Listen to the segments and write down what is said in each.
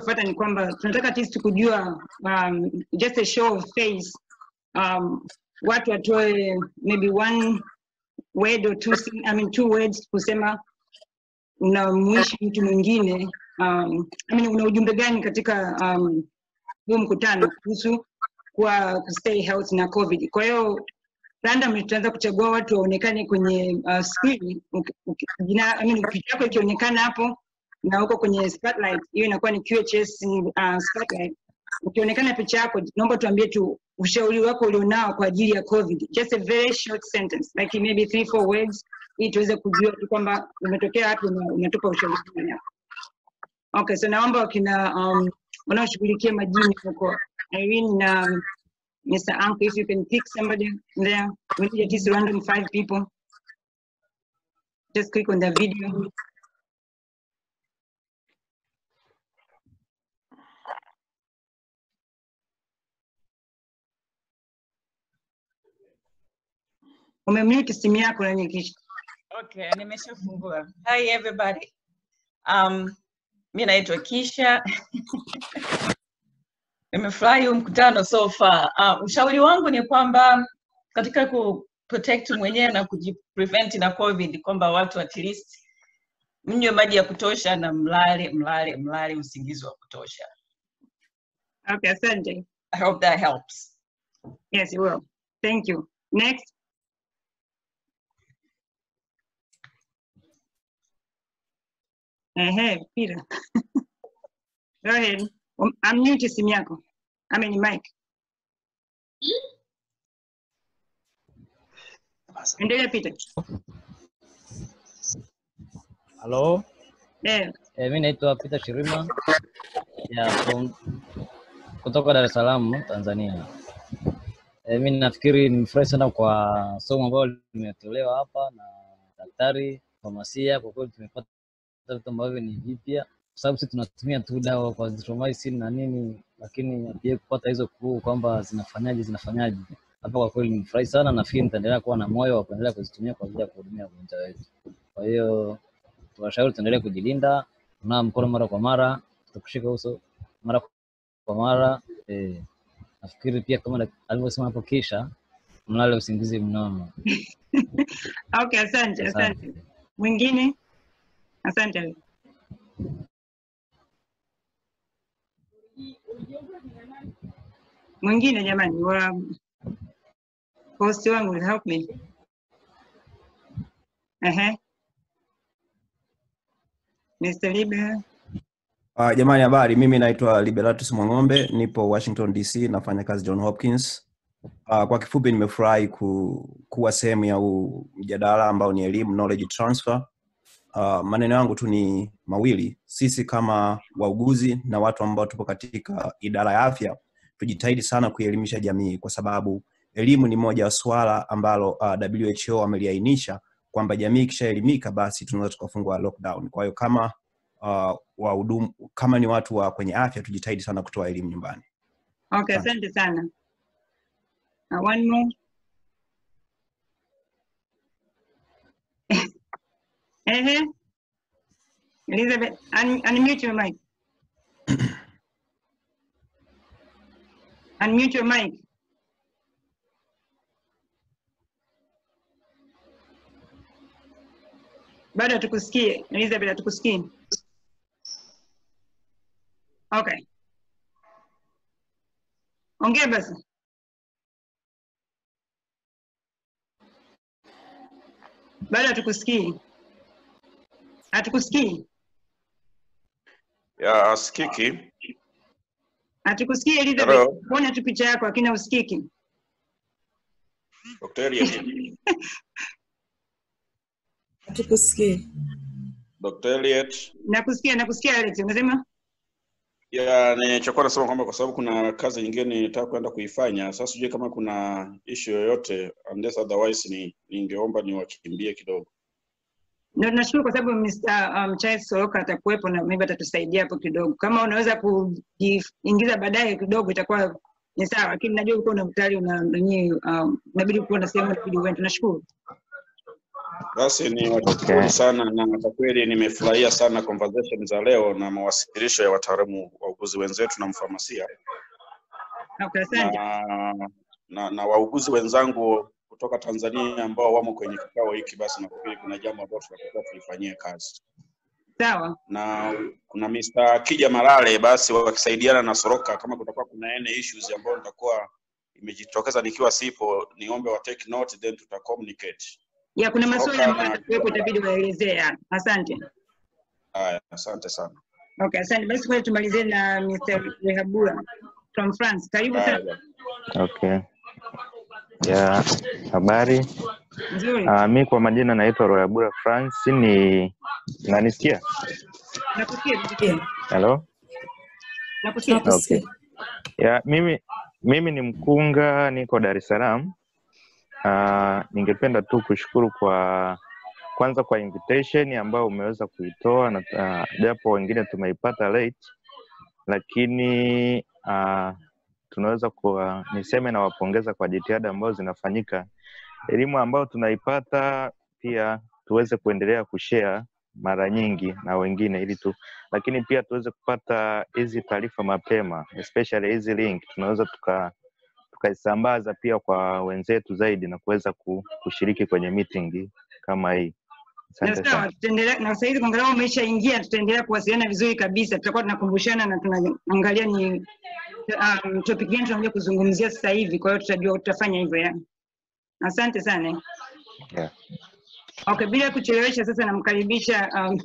kinachofuata ni kwamba tunataka at kujua um, just a show of face. Um, watu watoe maybe one word or two, I mean two words kusema unamwishi mtu mwingine. Um, I mean, una ujumbe gani katika um, huu mkutano kuhusu kwa stay health na covid? Kwa hiyo random tutaanza kuchagua watu waonekane kwenye uh, screen. Jina I mean, picha yako ikionekana hapo na uko kwenye spotlight hiyo inakuwa ni QHS uh, spotlight ukionekana picha yako naomba tuambie tu ushauri wako ulionao kwa ajili ya covid just a very short sentence like maybe three four words ili tuweze kujua tu kwamba umetokea wapi na unatupa ushauri gani hapo. okay so naomba wakina um, wanaoshughulikia majini huko Irene na Mr. Anko, if you can pick somebody there. We need at least random five people. Just click on the video. Umemute simu yako na nyingine. Okay, nimeshafungua. Hi everybody. Um, mi naitwa Kisha. Nimefurahi huu mkutano so far. Uh, ushauri wangu ni kwamba katika ku protect mwenyewe na kujiprevent na COVID kwamba watu at least mnywe maji ya kutosha na mlale mlale mlale usingizi wa kutosha. Okay, asante. I hope that helps. Yes, it will. Thank you. Next. Ehe, Peter. Go ahead. Um, unmute simu yako. I mean mic. Endelea Peter. Halo, Eh, eh, mi naitwa Peter Shirima ya from, kutoka Dar es Salaam, Tanzania. Eh, mi nafikiri nimefurahi sana kwa somo ambalo limetolewa hapa na daktari famasia. Kwa kweli tumepata vitu ambavyo ni vipya, kwa sababu sisi tunatumia tu dawa kwa azithromycin na nini, lakini hatujawahi kupata hizo kuu kwamba zinafanyaje zinafanyaje. Hapa kwa kweli nimefurahi sana, nafikiri nitaendelea kuwa na moyo wa kuendelea kuzitumia kwa ajili ya kuhudumia wagonjwa wetu. Kwa hiyo tunashauri tuendelee kujilinda, kunawa mkono mara kwa mara, tukushika uso mara kwa mara. Eh, nafikiri pia kama alivyosema hapo Kisha, mlale usingizi mnono. okay, asante. Asante. Mwingine? Asante. Mwingine jamani, wa host wangu will help me. Ehe. Mr. Libe. Uh, jamani habari, mimi naitwa Liberatus Mwang'ombe, nipo Washington DC, nafanya kazi John Hopkins. Uh, kwa kifupi nimefurahi ku, kuwa sehemu ya mjadala ambao ni elimu knowledge transfer. Uh, maneno yangu tu ni mawili. Sisi kama wauguzi na watu ambao tupo katika idara ya afya tujitahidi sana kuielimisha jamii, kwa sababu elimu ni moja ya swala ambalo uh, WHO ameliainisha kwamba jamii ikishaelimika basi tunaweza tukafungua lockdown. Kwa hiyo kama uh, wahudumu kama ni watu wa kwenye afya tujitahidi sana kutoa elimu nyumbani. Okay, Asante. asante sana. Uh, one more. Ehe. Elizabeth, un unmute your mic. unmute your mic. Bado hatukusikie. Elizabeth, hatukusikie. Okay. Ongea basi. Bado hatukusikii. Hatukusikii. ya asikiki Hatukusikii Elizabeth. Hello. Mbona tu picha yako lakini usikiki? Dr. Eliot Hatukusikii. Dr. Eliot Nakusikia, nakusikia Alex. Unasema? ya nilichokuwa nasema kwamba kwa sababu kuna kazi nyingine nitaka kwenda kuifanya sasa sijui kama kuna issue yoyote unless otherwise ni ningeomba niwakimbie kidogo Na tunashukuru kwa sababu Mr. Um, Charles Soroka atakuwepo na maybe atatusaidia hapo kidogo. Kama unaweza kuingiza baadaye kidogo itakuwa ni sawa, lakini najua ulikuwa una tayari una nani um, inabidi kuwa na sehemu inabidi uende. Tunashukuru. Basi ni washukuru Okay. sana na kwa kweli nimefurahia sana conversation za leo na mawasilisho ya wataalamu wauguzi wenzetu na mfamasia Okay, asante. na, na, na wauguzi wenzangu kutoka Tanzania ambao wamo kwenye kikao hiki. Basi nafikiri kuna jambo ambalo tunatakiwa tulifanyie kazi, Sawa. na kuna Mr. Kija Malale, basi wakisaidiana na Soroka, kama kutakuwa kuna any issues ambayo nitakuwa imejitokeza nikiwa sipo, niombe wa take note then tuta communicate. Ya, kuna maswali ambayo na yatakuwepo itabidi waelezea. Asante. haya, asante sana. Okay, asante. Basi kwa tumalizie na Mr. Rehabua from France. Karibu sana. Okay. Ya, habari. Uh, mi kwa majina naitwa Royabura France. Ni nanisikia? Hello? Okay. Ya, mimi mimi ni mkunga, niko Dar es Salaam. Uh, ningependa tu kushukuru kwa kwanza kwa invitation ambayo umeweza kuitoa na uh, japo wengine tumeipata late, lakini uh, tunaweza kuwa niseme na wapongeza kwa jitihada ambazo zinafanyika, elimu ambayo tunaipata pia tuweze kuendelea kushare mara nyingi na wengine ili tu, lakini pia tuweze kupata hizi taarifa mapema, especially hizi link tunaweza tuka tukaisambaza pia kwa wenzetu zaidi na kuweza ku- kushiriki kwenye meeting kama hii. Na sasa hivi angalau umeshaingia, tutaendelea kuwasiliana vizuri kabisa. Tutakuwa tunakumbushana na tunaangalia ni um, topic gani tunakuja kuzungumzia sasa hivi, kwa hiyo tutajua tutafanya hivyo ya. Asante sana. Yeah. Okay, bila kuchelewesha sasa namkaribisha um,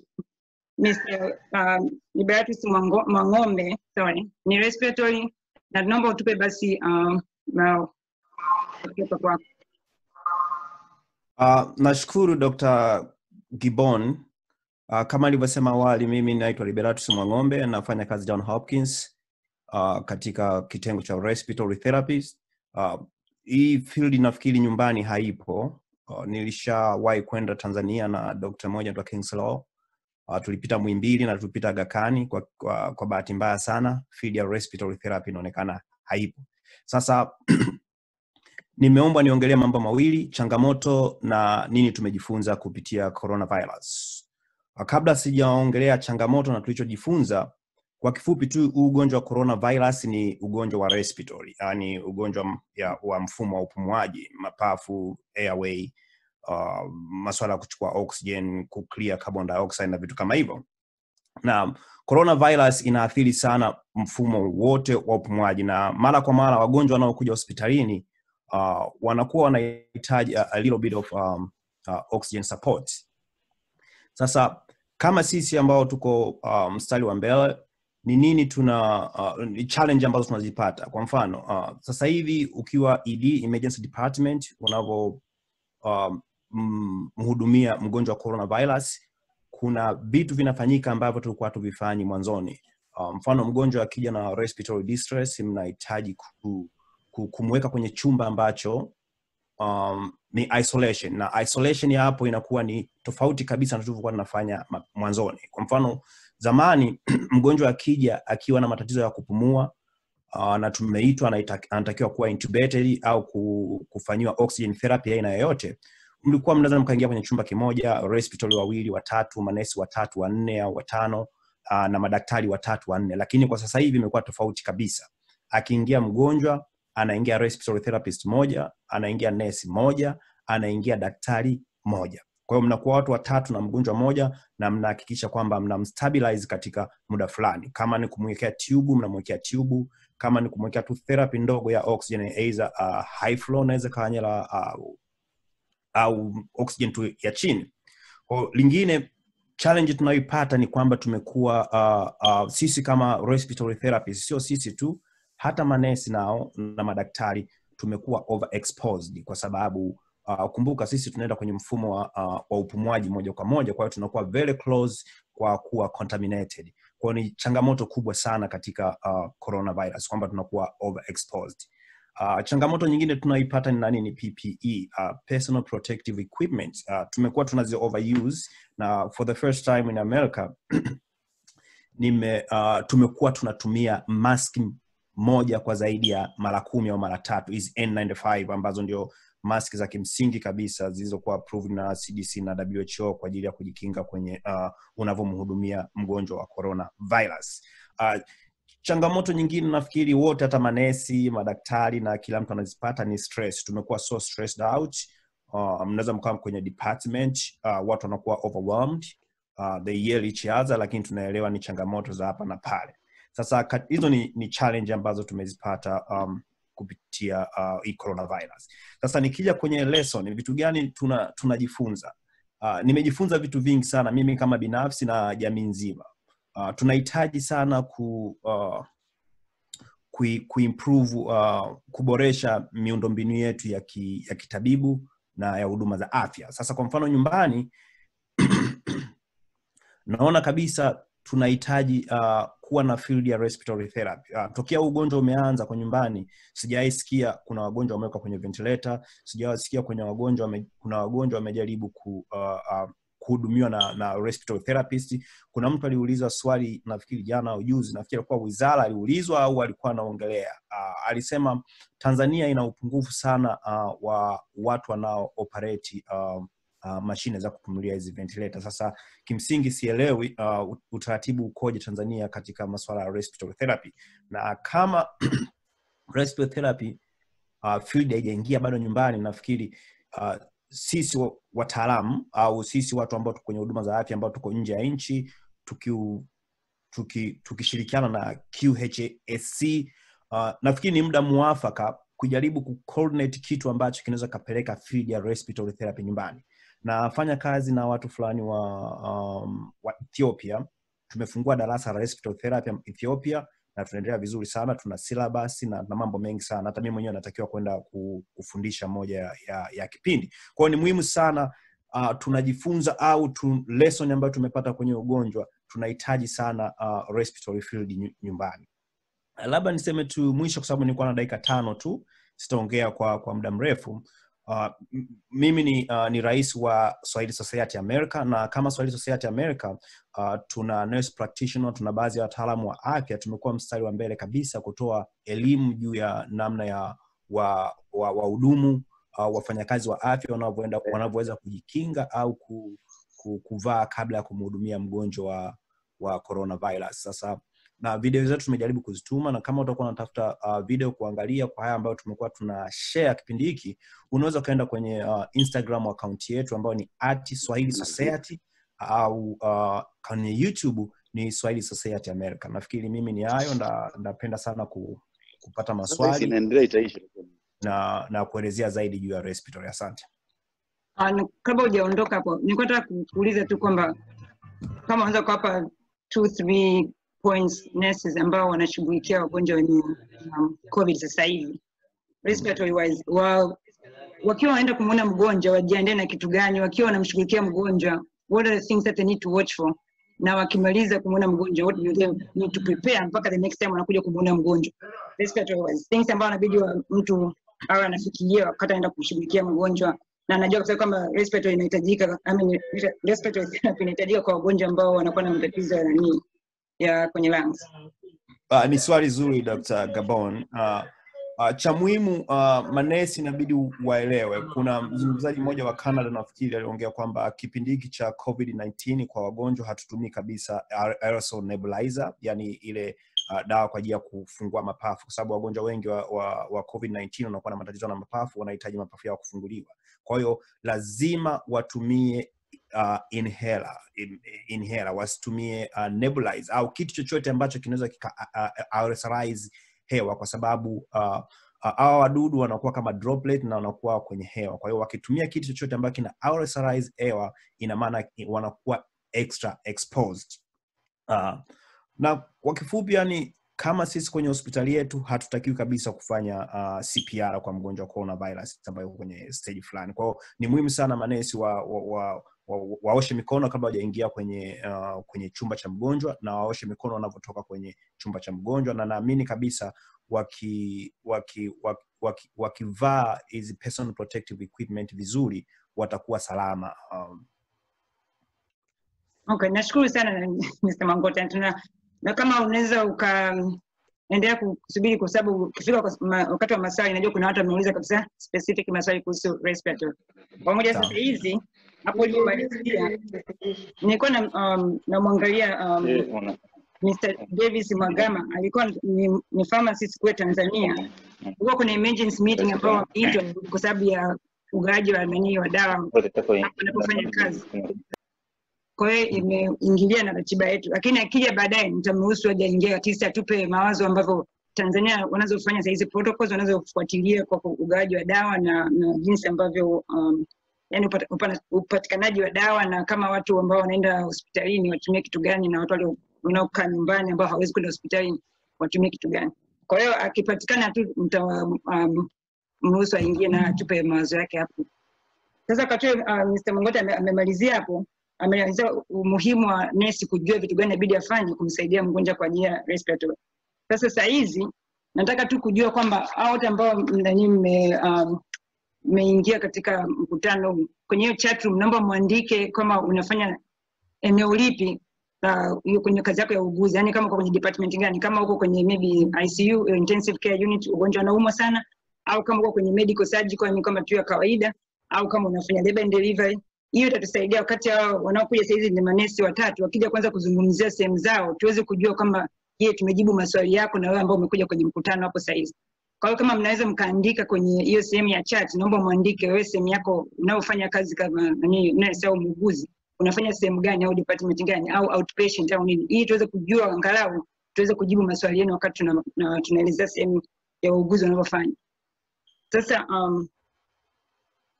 Mr. Um, Liberatus Mwango- Mwang'ombe, sorry, ni respiratory na tunaomba utupe basi um, na kwa kwako. Uh, nashukuru Dr. Gibbon. Uh, kama alivyosema awali, mimi naitwa Liberatus Mwang'ombe, nafanya kazi John Hopkins uh, katika kitengo cha respiratory therapies. Uh, hii field nafikiri nyumbani haipo. Uh, nilishawahi kwenda Tanzania na Dr. moja anaitwa Kingslow. Uh, tulipita Muhimbili na tulipita Aga Khan. Kwa, kwa, kwa bahati mbaya sana field ya respiratory therapy inaonekana haipo. Sasa nimeombwa niongelee mambo mawili changamoto na nini tumejifunza kupitia coronavirus Ah, kabla sijaongelea changamoto na tulichojifunza kwa kifupi tu huu ugonjwa wa coronavirus ni ugonjwa wa respiratory yani ugonjwa ya, wa mfumo wa upumuaji mapafu airway uh, maswala ya kuchukua oxygen kuclear carbon dioxide na vitu kama hivyo. Na coronavirus inaathiri sana mfumo wote wa upumuaji na mara kwa mara wagonjwa wanaokuja hospitalini uh, wanakuwa wanahitaji a, a little bit of um, uh, oxygen support. Sasa kama sisi ambao tuko uh, mstari wa mbele ni nini tuna uh, challenge ambazo tunazipata. Kwa mfano uh, sasa hivi ukiwa ed emergency department unavyo um, mm, mhudumia mgonjwa wa coronavirus kuna vitu vinafanyika ambavyo tulikuwa tuvifanyi mwanzoni. Uh, mfano mgonjwa akija na respiratory distress mnahitaji ku, ku, kumweka kwenye chumba ambacho um, ni isolation. Na isolation ya hapo inakuwa ni tofauti kabisa na tulivyokuwa tunafanya mwanzoni. Kwa mfano zamani mgonjwa akija akiwa na matatizo ya kupumua uh, na tumeitwa anatakiwa kuwa intubated au kufanyiwa oxygen therapy aina yoyote mlikuwa mnaweza mkaingia kwenye chumba kimoja respiratory wawili watatu manesi watatu wanne au watano uh, na madaktari watatu wanne. Lakini kwa sasa hivi imekuwa tofauti kabisa. Akiingia mgonjwa anaingia respiratory therapist moja anaingia nesi moja anaingia daktari moja kwa hiyo mnakuwa watu watatu na mgonjwa moja na mnahakikisha kwamba mnamstabilize katika muda fulani. Kama ni kumwekea tubu mnamwekea tubu kama ni kumwekea tu therapy ndogo ya oxygen either uh, high flow naweza kanyela uh, au oxygen tu ya chini. Kwa lingine challenge tunayoipata ni kwamba tumekuwa uh, uh, sisi kama respiratory therapist sio sisi tu hata manesi nao na madaktari tumekuwa overexposed kwa sababu uh, kumbuka sisi tunaenda kwenye mfumo wa, uh, wa upumuaji moja kwa moja kwa hiyo tunakuwa very close kwa kuwa contaminated. Kwao ni changamoto kubwa sana katika uh, coronavirus kwamba tunakuwa overexposed. Uh, changamoto nyingine tunaipata ni nani? Ni ppe uh, personal protective equipment. Uh, tumekuwa tunazi overuse na for the first time in america nime uh, tumekuwa tunatumia mask moja kwa zaidi ya mara kumi au mara tatu. Hizi n95 ambazo ndio mask za kimsingi kabisa zilizokuwa approved na CDC na WHO kwa ajili ya kujikinga kwenye uh, unavyomhudumia mgonjwa wa corona virus. Uh, changamoto nyingine nafikiri wote hata manesi madaktari na kila mtu anazipata ni stress. Tumekuwa so stressed out. Uh, mnaweza mkawa kwenye department uh, watu wanakuwa overwhelmed uh, they yell each other lakini tunaelewa ni changamoto za hapa na pale. Sasa hizo ni, ni challenge ambazo tumezipata um, kupitia uh, hii coronavirus. Sasa nikija kwenye lesson vitu gani tunajifunza? tuna uh, nimejifunza vitu vingi sana mimi kama binafsi na jamii nzima. Uh, tunahitaji sana ku uh, kui, kuimprove uh, kuboresha miundombinu yetu ya, ki, ya kitabibu na ya huduma za afya. Sasa kwa mfano nyumbani naona kabisa tunahitaji uh, kuwa na field ya respiratory therapy. Uh, tokea ugonjwa umeanza kwa nyumbani, sijaisikia sikia kuna wagonjwa wamewekwa kwenye ventilator, sijawasikia kwenye wagonjwa wame, kuna wagonjwa wamejaribu ku, uh, uh, kuhudumiwa na, na respiratory therapist. Kuna mtu aliuliza swali nafikiri jana au juzi, nafikiri kwa wizara aliulizwa au alikuwa anaongelea uh, alisema Tanzania ina upungufu sana uh, wa watu wanao operate uh, uh, mashine za kupumulia hizi ventilator. Sasa kimsingi sielewi uh, utaratibu ukoje Tanzania katika masuala ya respiratory therapy, na kama respiratory therapy uh, field haijaingia bado nyumbani, nafikiri uh, sisi wataalamu au sisi watu ambao tuko kwenye huduma za afya ambao tuko nje ya nchi tukishirikiana tuki- tuki na QHSC uh, nafikiri ni muda muafaka kujaribu kucoordinate kitu ambacho kinaweza kapeleka field ya respiratory therapy nyumbani. Nafanya kazi na watu fulani wa, um, wa Ethiopia. Tumefungua darasa la respiratory therapy Ethiopia na tunaendelea vizuri sana, tuna syllabus na, na mambo mengi sana. Hata mimi mwenyewe natakiwa kwenda kufundisha moja ya, ya, ya kipindi. Kwa hiyo ni muhimu sana uh, tunajifunza au tu, lesson ambayo tumepata kwenye ugonjwa tunahitaji sana uh, respiratory field nyumbani. Labda niseme tu mwisho, kwa sababu nilikuwa na dakika tano tu, sitaongea kwa kwa muda mrefu. Uh, mimi ni, uh, ni rais wa Swahili Society America na kama Swahili Society America uh, tuna nurse practitioner, tuna baadhi ya wataalamu wa afya. Tumekuwa mstari wa mbele kabisa kutoa elimu juu ya namna ya wa wa wahudumu uh, wafanyakazi wa afya wanavyoweza kujikinga au ku, ku, kuvaa kabla ya kumhudumia mgonjwa wa wa coronavirus. Sasa na video zetu tumejaribu kuzituma, na kama utakuwa unatafuta uh, video kuangalia kwa haya ambayo tumekuwa tuna share kipindi hiki, unaweza ukaenda kwenye uh, Instagram account yetu ambayo ni at Swahili Society au uh, kwenye YouTube ni Swahili Society America. Nafikiri mimi ni hayo, na napenda sana ku, kupata maswali na na kuelezea zaidi juu ya respiratory. Asante. Ah, kabla hujaondoka hapo, nilikuwa nataka kuuliza tu kwamba kama unaweza kuwapa two three points nurses ambao wanashughulikia wagonjwa wenye um, covid sasa hivi. Respiratory wise, wao wakiwa wanaenda kumwona mgonjwa wajiandae na kitu gani, wakiwa wanamshughulikia mgonjwa, what are the things that they need to watch for, na wakimaliza kumwona mgonjwa, what do they need to prepare mpaka the next time wanakuja kumwona mgonjwa? Respiratory wise, things ambao anabidi mtu awe anafikiria wakati anaenda kumshughulikia mgonjwa. Na najua kabisa kwamba respiratory inahitajika, I mean, respiratory therapy inahitajika kwa wagonjwa ambao wanakuwa na matatizo ya nani ya kwenye lungs. Uh, ni swali zuri Dr. Gabon. Uh, uh, cha muhimu uh, manesi inabidi waelewe. Kuna mzungumzaji mmoja wa Canada nafikiri aliongea kwamba kipindi hiki cha COVID-19 kwa wagonjwa hatutumii kabisa aer- aerosol nebulizer, yani ile uh, dawa kwa ajili ya kufungua mapafu, kwa sababu wagonjwa wengi wa, wa, wa COVID-19 wanakuwa na matatizo na mapafu, wanahitaji mapafu yao kufunguliwa. Kwa hiyo lazima watumie uh, inhaler, in, inhaler wasitumie uh, nebulizer au kitu chochote ambacho kinaweza kika uh, uh, hewa kwa sababu uh, uh, wadudu wanakuwa kama droplet na wanakuwa kwenye hewa. Kwa hiyo wakitumia kitu chochote ambacho kina aerosolize hewa, ina maana wanakuwa extra exposed. Uh, na kwa kifupi yani kama sisi kwenye hospitali yetu hatutakiwi kabisa kufanya uh, CPR kwa mgonjwa wa coronavirus ambayo kwenye stage fulani. Kwa hiyo ni muhimu sana manesi wa, wa, wa, waoshe mikono kabla wajaingia kwenye uh, kwenye chumba cha mgonjwa na waoshe mikono wanavyotoka kwenye chumba cha mgonjwa, na naamini kabisa waki waki waki, waki, wakivaa hizi personal protective equipment vizuri watakuwa salama um, Okay, nashukuru sana Mr. Mangota. Na kama unaweza uka endelea kusubiri kwa sababu kufika wakati wa maswali najua kuna watu wameuliza kabisa specific maswali kuhusu respiratory pamoja sasa hizi hapo ulipomalizia nilikuwa na um, namwangalia um, Mr. Davis Mwagama alikuwa ni, ni pharmacist kwa Tanzania. Kulikuwa kuna emergency meeting ambao wameitwa kwa sababu ya ugaaji wa nani wa dawa anapofanya kazi. Kwa hiyo imeingilia na ratiba yetu, lakini akija baadaye nitamruhusu aje aingie at atupe mawazo ambavyo Tanzania wanazofanya saa hizi protocols wanazofuatilia kwa ugawaji wa dawa na, na jinsi ambavyo um, yani upata- upat, upatikanaji wa dawa na kama watu ambao wanaenda hospitalini watumie kitu gani na watu wale wanaokaa nyumbani ambao hawezi kwenda hospitalini watumie kitu gani. Kwa hiyo akipatikana tu mtamruhusu um, aingie na atupe mawazo yake hapo. Sasa Katue, uh, Mr. Mongota amemalizia hapo, ameelezea umuhimu wa nesi kujua vitu gani inabidi afanye kumsaidia mgonjwa kwa ya respiratory. Sasa saa hizi nataka tu kujua kwamba hao wote ambao nani um, mmeingia katika mkutano kwenye hiyo chat room naomba mwandike kama unafanya eneo lipi hiyo uh, kwenye kazi yako ya uuguzi, yani kama uko kwenye department gani, kama uko kwenye maybe ICU eh, intensive care unit, ugonjwa unaumwa sana, au kama uko kwenye medical surgical, yani kama tu ya kawaida, au kama unafanya labor and delivery. Hiyo itatusaidia wakati hao wanaokuja sahizi ni manesi watatu, wakija kwanza kuzungumzia sehemu zao, tuweze kujua kwamba je, tumejibu maswali yako na wewe ambao umekuja kwenye mkutano hapo sahizi. Kwa hiyo kama mnaweza mkaandika kwenye hiyo sehemu ya chat, naomba mwandike wewe sehemu yako unaofanya kazi kama nani nurse muuguzi unafanya sehemu gani au department gani au outpatient au nini, ili tuweze kujua angalau tuweze kujibu maswali yenu wakati tuna, tunaelezea sehemu ya uuguzi wanavyofanya. Sasa um,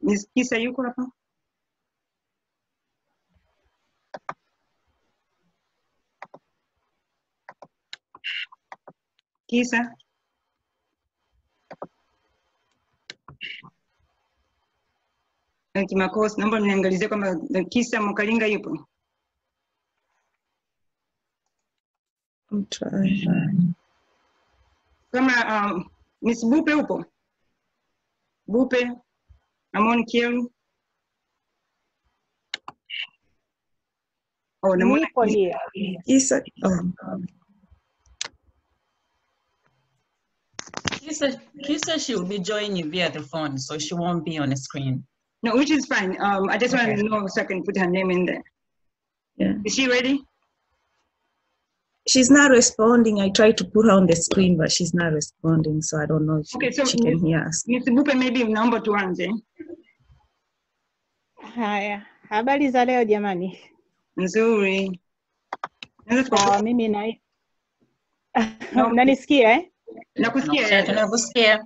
miskisa yuko hapa? Kisa? Eh, Kimakosi, naomba mniangalizie kwamba Kisa Mwakalinga yupo. Kama um, Miss Bupe upo? Bupe, Amon Kiel. Oh, namwona. Isa, oh, Kisa, Kisa, she will be joining via the phone, so she won't be on the screen. No, which is fine. Um, I just wanted Okay. to know so I can put her name in there. yeah. Is she ready? She's not responding. I tried to put her on the screen, but she's not responding, so I don't know if she, Okay, so she can hear us. Miss Bupe, maybe naomba tuanze. Haya, habari za leo jamani. Nzuri. Naweza tuka- Sawa, mimi na No. mnanisikia eh? Nakusikia. Tunakusikia.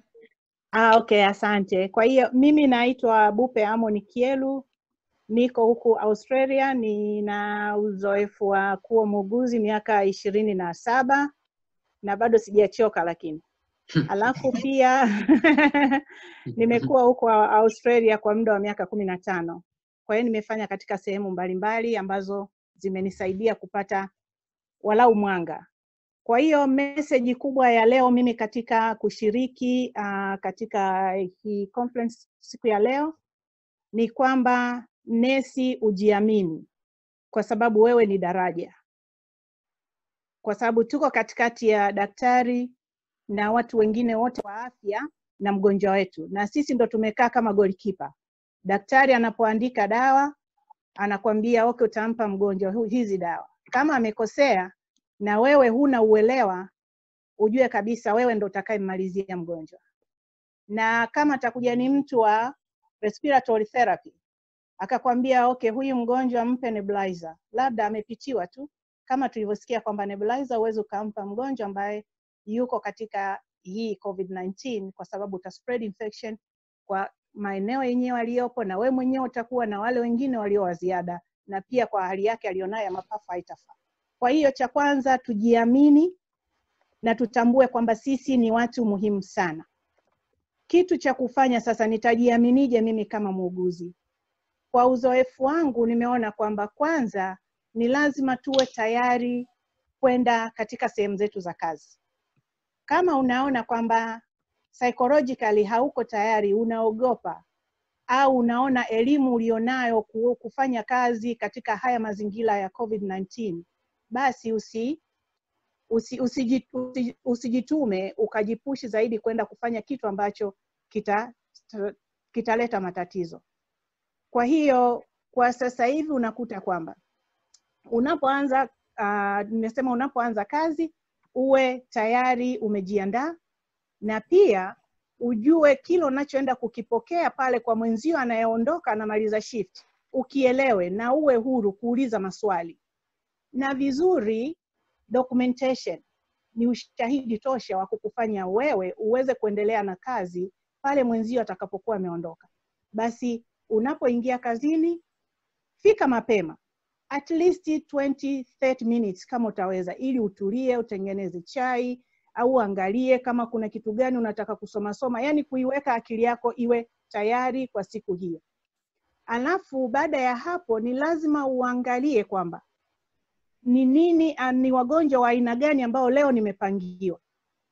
Ah, okay, asante. Kwa hiyo mimi naitwa Bupe Amon Kielu, niko huku Australia, nina uzoefu wa kuwa muuguzi miaka ishirini na saba na bado sijachoka lakini alafu pia nimekuwa huko Australia kwa muda wa miaka kumi na tano. Kwa hiyo nimefanya katika sehemu mbalimbali ambazo zimenisaidia kupata walau mwanga. Kwa hiyo meseji kubwa ya leo mimi katika kushiriki uh, katika hii conference siku ya leo ni kwamba nesi ujiamini, kwa sababu wewe ni daraja, kwa sababu tuko katikati ya daktari na watu wengine wote wa afya na mgonjwa wetu, na sisi ndo tumekaa kama goalkeeper. Daktari anapoandika dawa anakwambia okay, utampa mgonjwa hizi dawa. Kama amekosea na wewe huna uelewa, ujue kabisa wewe ndo utakayemmalizia mgonjwa. Na kama atakuja ni mtu wa respiratory therapy akakwambia okay, huyu mgonjwa mpe nebulizer, labda amepitiwa tu, kama tulivyosikia kwamba nebulizer huwezi ukampa mgonjwa ambaye yuko katika hii COVID-19 kwa sababu uta spread infection kwa maeneo yenyewe aliyopo, na we mwenyewe utakuwa na wale wengine walio wa ziada, na pia kwa hali yake aliyonayo ya mapafu haitafaa. Kwa hiyo cha kwanza tujiamini na tutambue kwamba sisi ni watu muhimu sana. Kitu cha kufanya sasa, nitajiaminije mimi kama muuguzi? Kwa uzoefu wangu nimeona kwamba kwanza ni lazima tuwe tayari kwenda katika sehemu zetu za kazi. Kama unaona kwamba psychologically hauko tayari, unaogopa au unaona elimu ulionayo kufanya kazi katika haya mazingira ya COVID-19, basi usi usi, usi, usi, usijitume ukajipushi zaidi kwenda kufanya kitu ambacho kita kitaleta matatizo. Kwa hiyo kwa sasa hivi unakuta kwamba unapoanza uh, nimesema unapoanza kazi uwe tayari umejiandaa na pia ujue kile unachoenda kukipokea pale kwa mwenzio anayeondoka anamaliza shift, ukielewe na uwe huru kuuliza maswali na vizuri. Documentation ni ushahidi tosha wa kukufanya wewe uweze kuendelea na kazi pale mwenzio atakapokuwa ameondoka. Basi unapoingia kazini, fika mapema at least 20 30 minutes kama utaweza, ili utulie, utengeneze chai au angalie kama kuna kitu gani unataka kusoma soma, yani kuiweka akili yako iwe tayari kwa siku hiyo. Alafu baada ya hapo ni lazima uangalie kwamba ni nini, ni wagonjwa wa aina gani ambao leo nimepangiwa.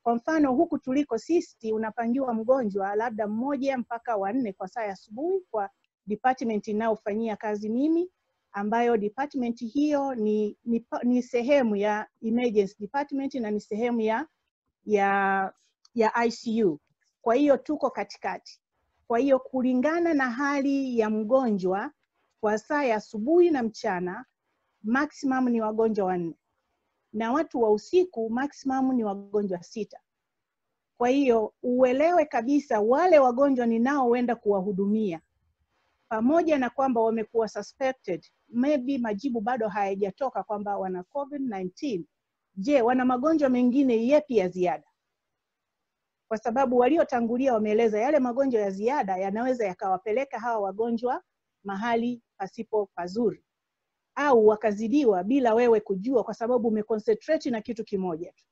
Kwa mfano huku tuliko sisi, unapangiwa mgonjwa labda mmoja mpaka wanne kwa saa ya asubuhi kwa department inayofanyia kazi mimi, ambayo department hiyo ni, ni, ni sehemu ya emergency department na ni sehemu ya ya ya ICU. Kwa hiyo tuko katikati. Kwa hiyo kulingana na hali ya mgonjwa kwa saa ya asubuhi na mchana, maximum ni wagonjwa wanne na watu wa usiku maximum ni wagonjwa sita. Kwa hiyo uelewe kabisa wale wagonjwa ninaoenda kuwahudumia, pamoja na kwamba wamekuwa suspected, maybe majibu bado hayajatoka kwamba wana COVID-19. Je, wana magonjwa mengine yepi ya ziada? Kwa sababu waliotangulia wameeleza yale magonjwa ya ziada yanaweza yakawapeleka hawa wagonjwa mahali pasipo pazuri au wakazidiwa bila wewe kujua, kwa sababu umeconcentrate na kitu kimoja tu.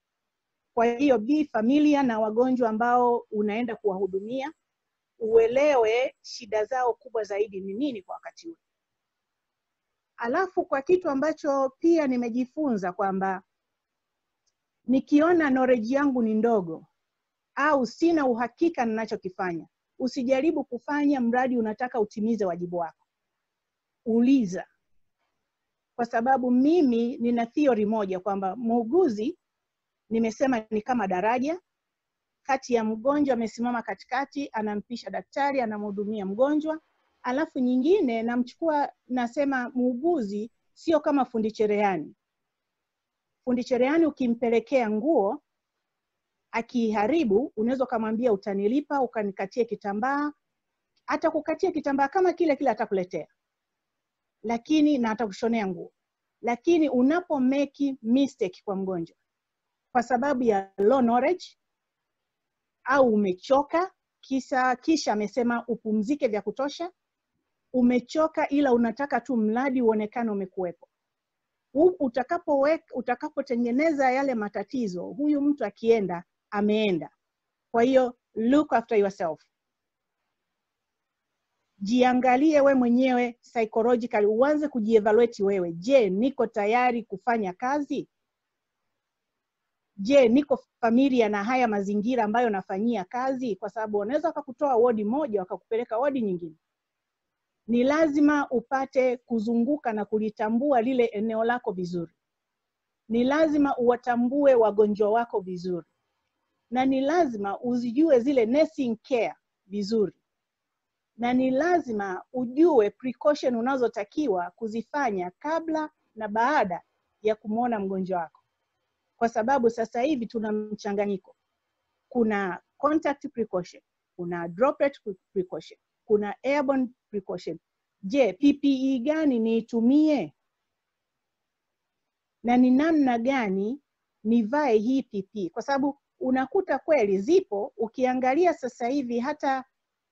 Kwa hiyo be familiar na wagonjwa ambao unaenda kuwahudumia, uelewe shida zao kubwa zaidi ni nini kwa wakati huo. Alafu kwa kitu ambacho pia nimejifunza kwamba nikiona knowledge yangu ni ndogo au sina uhakika ninachokifanya, usijaribu kufanya mradi unataka utimize wajibu wako. Uliza, kwa sababu mimi nina theory moja kwamba muuguzi nimesema ni kama daraja kati ya mgonjwa amesimama katikati, anampisha daktari, anamhudumia mgonjwa, alafu nyingine namchukua, nasema muuguzi sio kama fundi cherehani. Fundi cherehani ukimpelekea nguo akiharibu, unaweza ukamwambia utanilipa, ukanikatie kitambaa, atakukatia kitambaa kama kile kile atakuletea, lakini na atakushonea nguo. Lakini unapo make mistake kwa mgonjwa kwa sababu ya low knowledge au umechoka kisa kisha amesema upumzike vya kutosha, umechoka ila unataka tu mradi uonekane umekuwepo. Utakapotengeneza yale matatizo, huyu mtu akienda ameenda. Kwa hiyo look after yourself, jiangalie we mwenyewe psychologically, uanze kujievaluate wewe. Je, niko tayari kufanya kazi? Je, niko familia na haya mazingira ambayo nafanyia kazi? Kwa sababu wanaweza wakakutoa wodi moja wakakupeleka wodi nyingine. Ni lazima upate kuzunguka na kulitambua lile eneo lako vizuri. Ni lazima uwatambue wagonjwa wako vizuri, na ni lazima uzijue zile nursing care vizuri, na ni lazima ujue precaution unazotakiwa kuzifanya kabla na baada ya kumwona mgonjwa wako kwa sababu sasa hivi tuna mchanganyiko. Kuna contact precaution, kuna droplet precaution, kuna airborne precaution. Je, PPE gani niitumie na ni namna gani nivae hii PPE? Kwa sababu unakuta kweli zipo, ukiangalia sasa hivi hata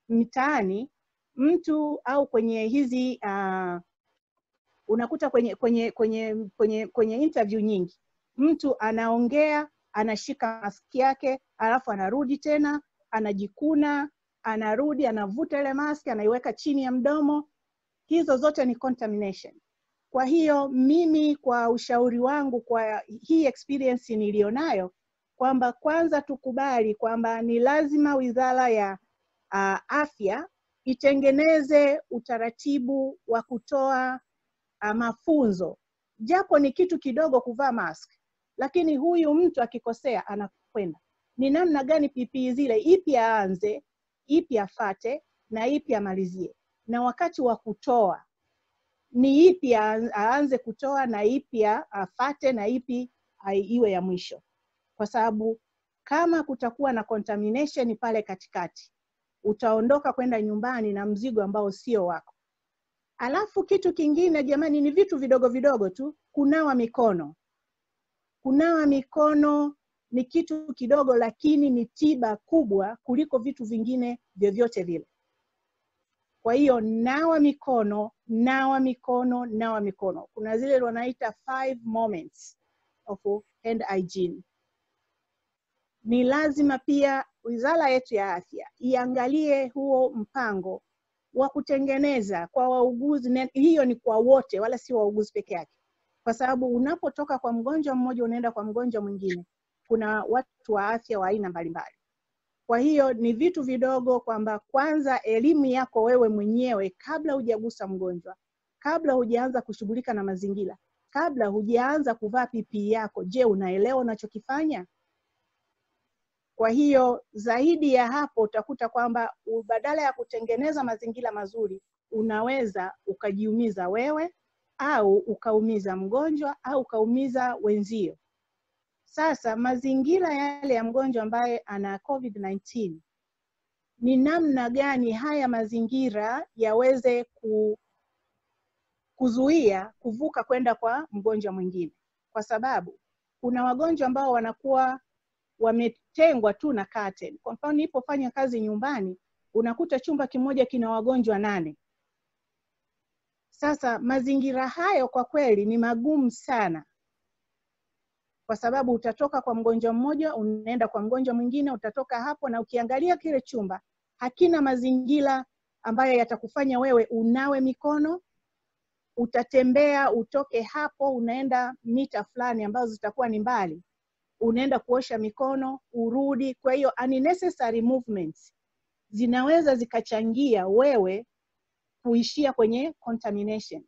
mtaani mtu au kwenye hizi uh, unakuta kwenye kwenye kwenye kwenye kwenye interview nyingi. Mtu anaongea anashika maski yake alafu anarudi tena anajikuna anarudi anavuta ile maski anaiweka chini ya mdomo. Hizo zote ni contamination. Kwa hiyo mimi kwa ushauri wangu kwa hii experience niliyonayo kwamba kwanza tukubali kwamba ni lazima wizara ya uh, afya itengeneze utaratibu wa kutoa uh, mafunzo. Japo ni kitu kidogo kuvaa mask lakini huyu mtu akikosea anakwenda. Ni namna gani PPE zile, ipi aanze, ipi afate na ipi amalizie, na wakati wa kutoa ni ipi aanze kutoa na ipi afate na ipi iwe ya mwisho, kwa sababu kama kutakuwa na contamination pale katikati, utaondoka kwenda nyumbani na mzigo ambao sio wako. Alafu kitu kingine jamani, ni vitu vidogo vidogo tu, kunawa mikono. Kunawa mikono ni kitu kidogo, lakini ni tiba kubwa kuliko vitu vingine vyovyote vile. Kwa hiyo nawa mikono, nawa mikono, nawa mikono. Kuna zile wanaita five moments of hand hygiene. Ni lazima pia wizara yetu ya afya iangalie huo mpango wa kutengeneza kwa wauguzi, hiyo ni kwa wote, wala si wauguzi peke yake, kwa sababu unapotoka kwa mgonjwa mmoja unaenda kwa mgonjwa mwingine, kuna watu wa afya wa aina mbalimbali. Kwa hiyo ni vitu vidogo, kwamba kwanza elimu yako wewe mwenyewe kabla hujagusa mgonjwa, kabla hujaanza kushughulika na mazingira, kabla hujaanza kuvaa PPE yako, je, unaelewa unachokifanya? Kwa hiyo zaidi ya hapo utakuta kwamba badala ya kutengeneza mazingira mazuri, unaweza ukajiumiza wewe au ukaumiza mgonjwa au ukaumiza wenzio. Sasa mazingira yale ya mgonjwa ambaye ana COVID-19 ni namna gani haya mazingira yaweze ku, kuzuia kuvuka kwenda kwa mgonjwa mwingine, kwa sababu kuna wagonjwa ambao wanakuwa wametengwa tu na curtain. Kwa mfano, nilipofanya kazi nyumbani, unakuta chumba kimoja kina wagonjwa nane. Sasa mazingira hayo kwa kweli ni magumu sana, kwa sababu utatoka kwa mgonjwa mmoja unaenda kwa mgonjwa mwingine, utatoka hapo, na ukiangalia kile chumba hakina mazingira ambayo yatakufanya wewe unawe mikono, utatembea utoke hapo unaenda mita fulani ambazo zitakuwa ni mbali, unaenda kuosha mikono urudi. Kwa hiyo unnecessary movements zinaweza zikachangia wewe kuishia kwenye contamination.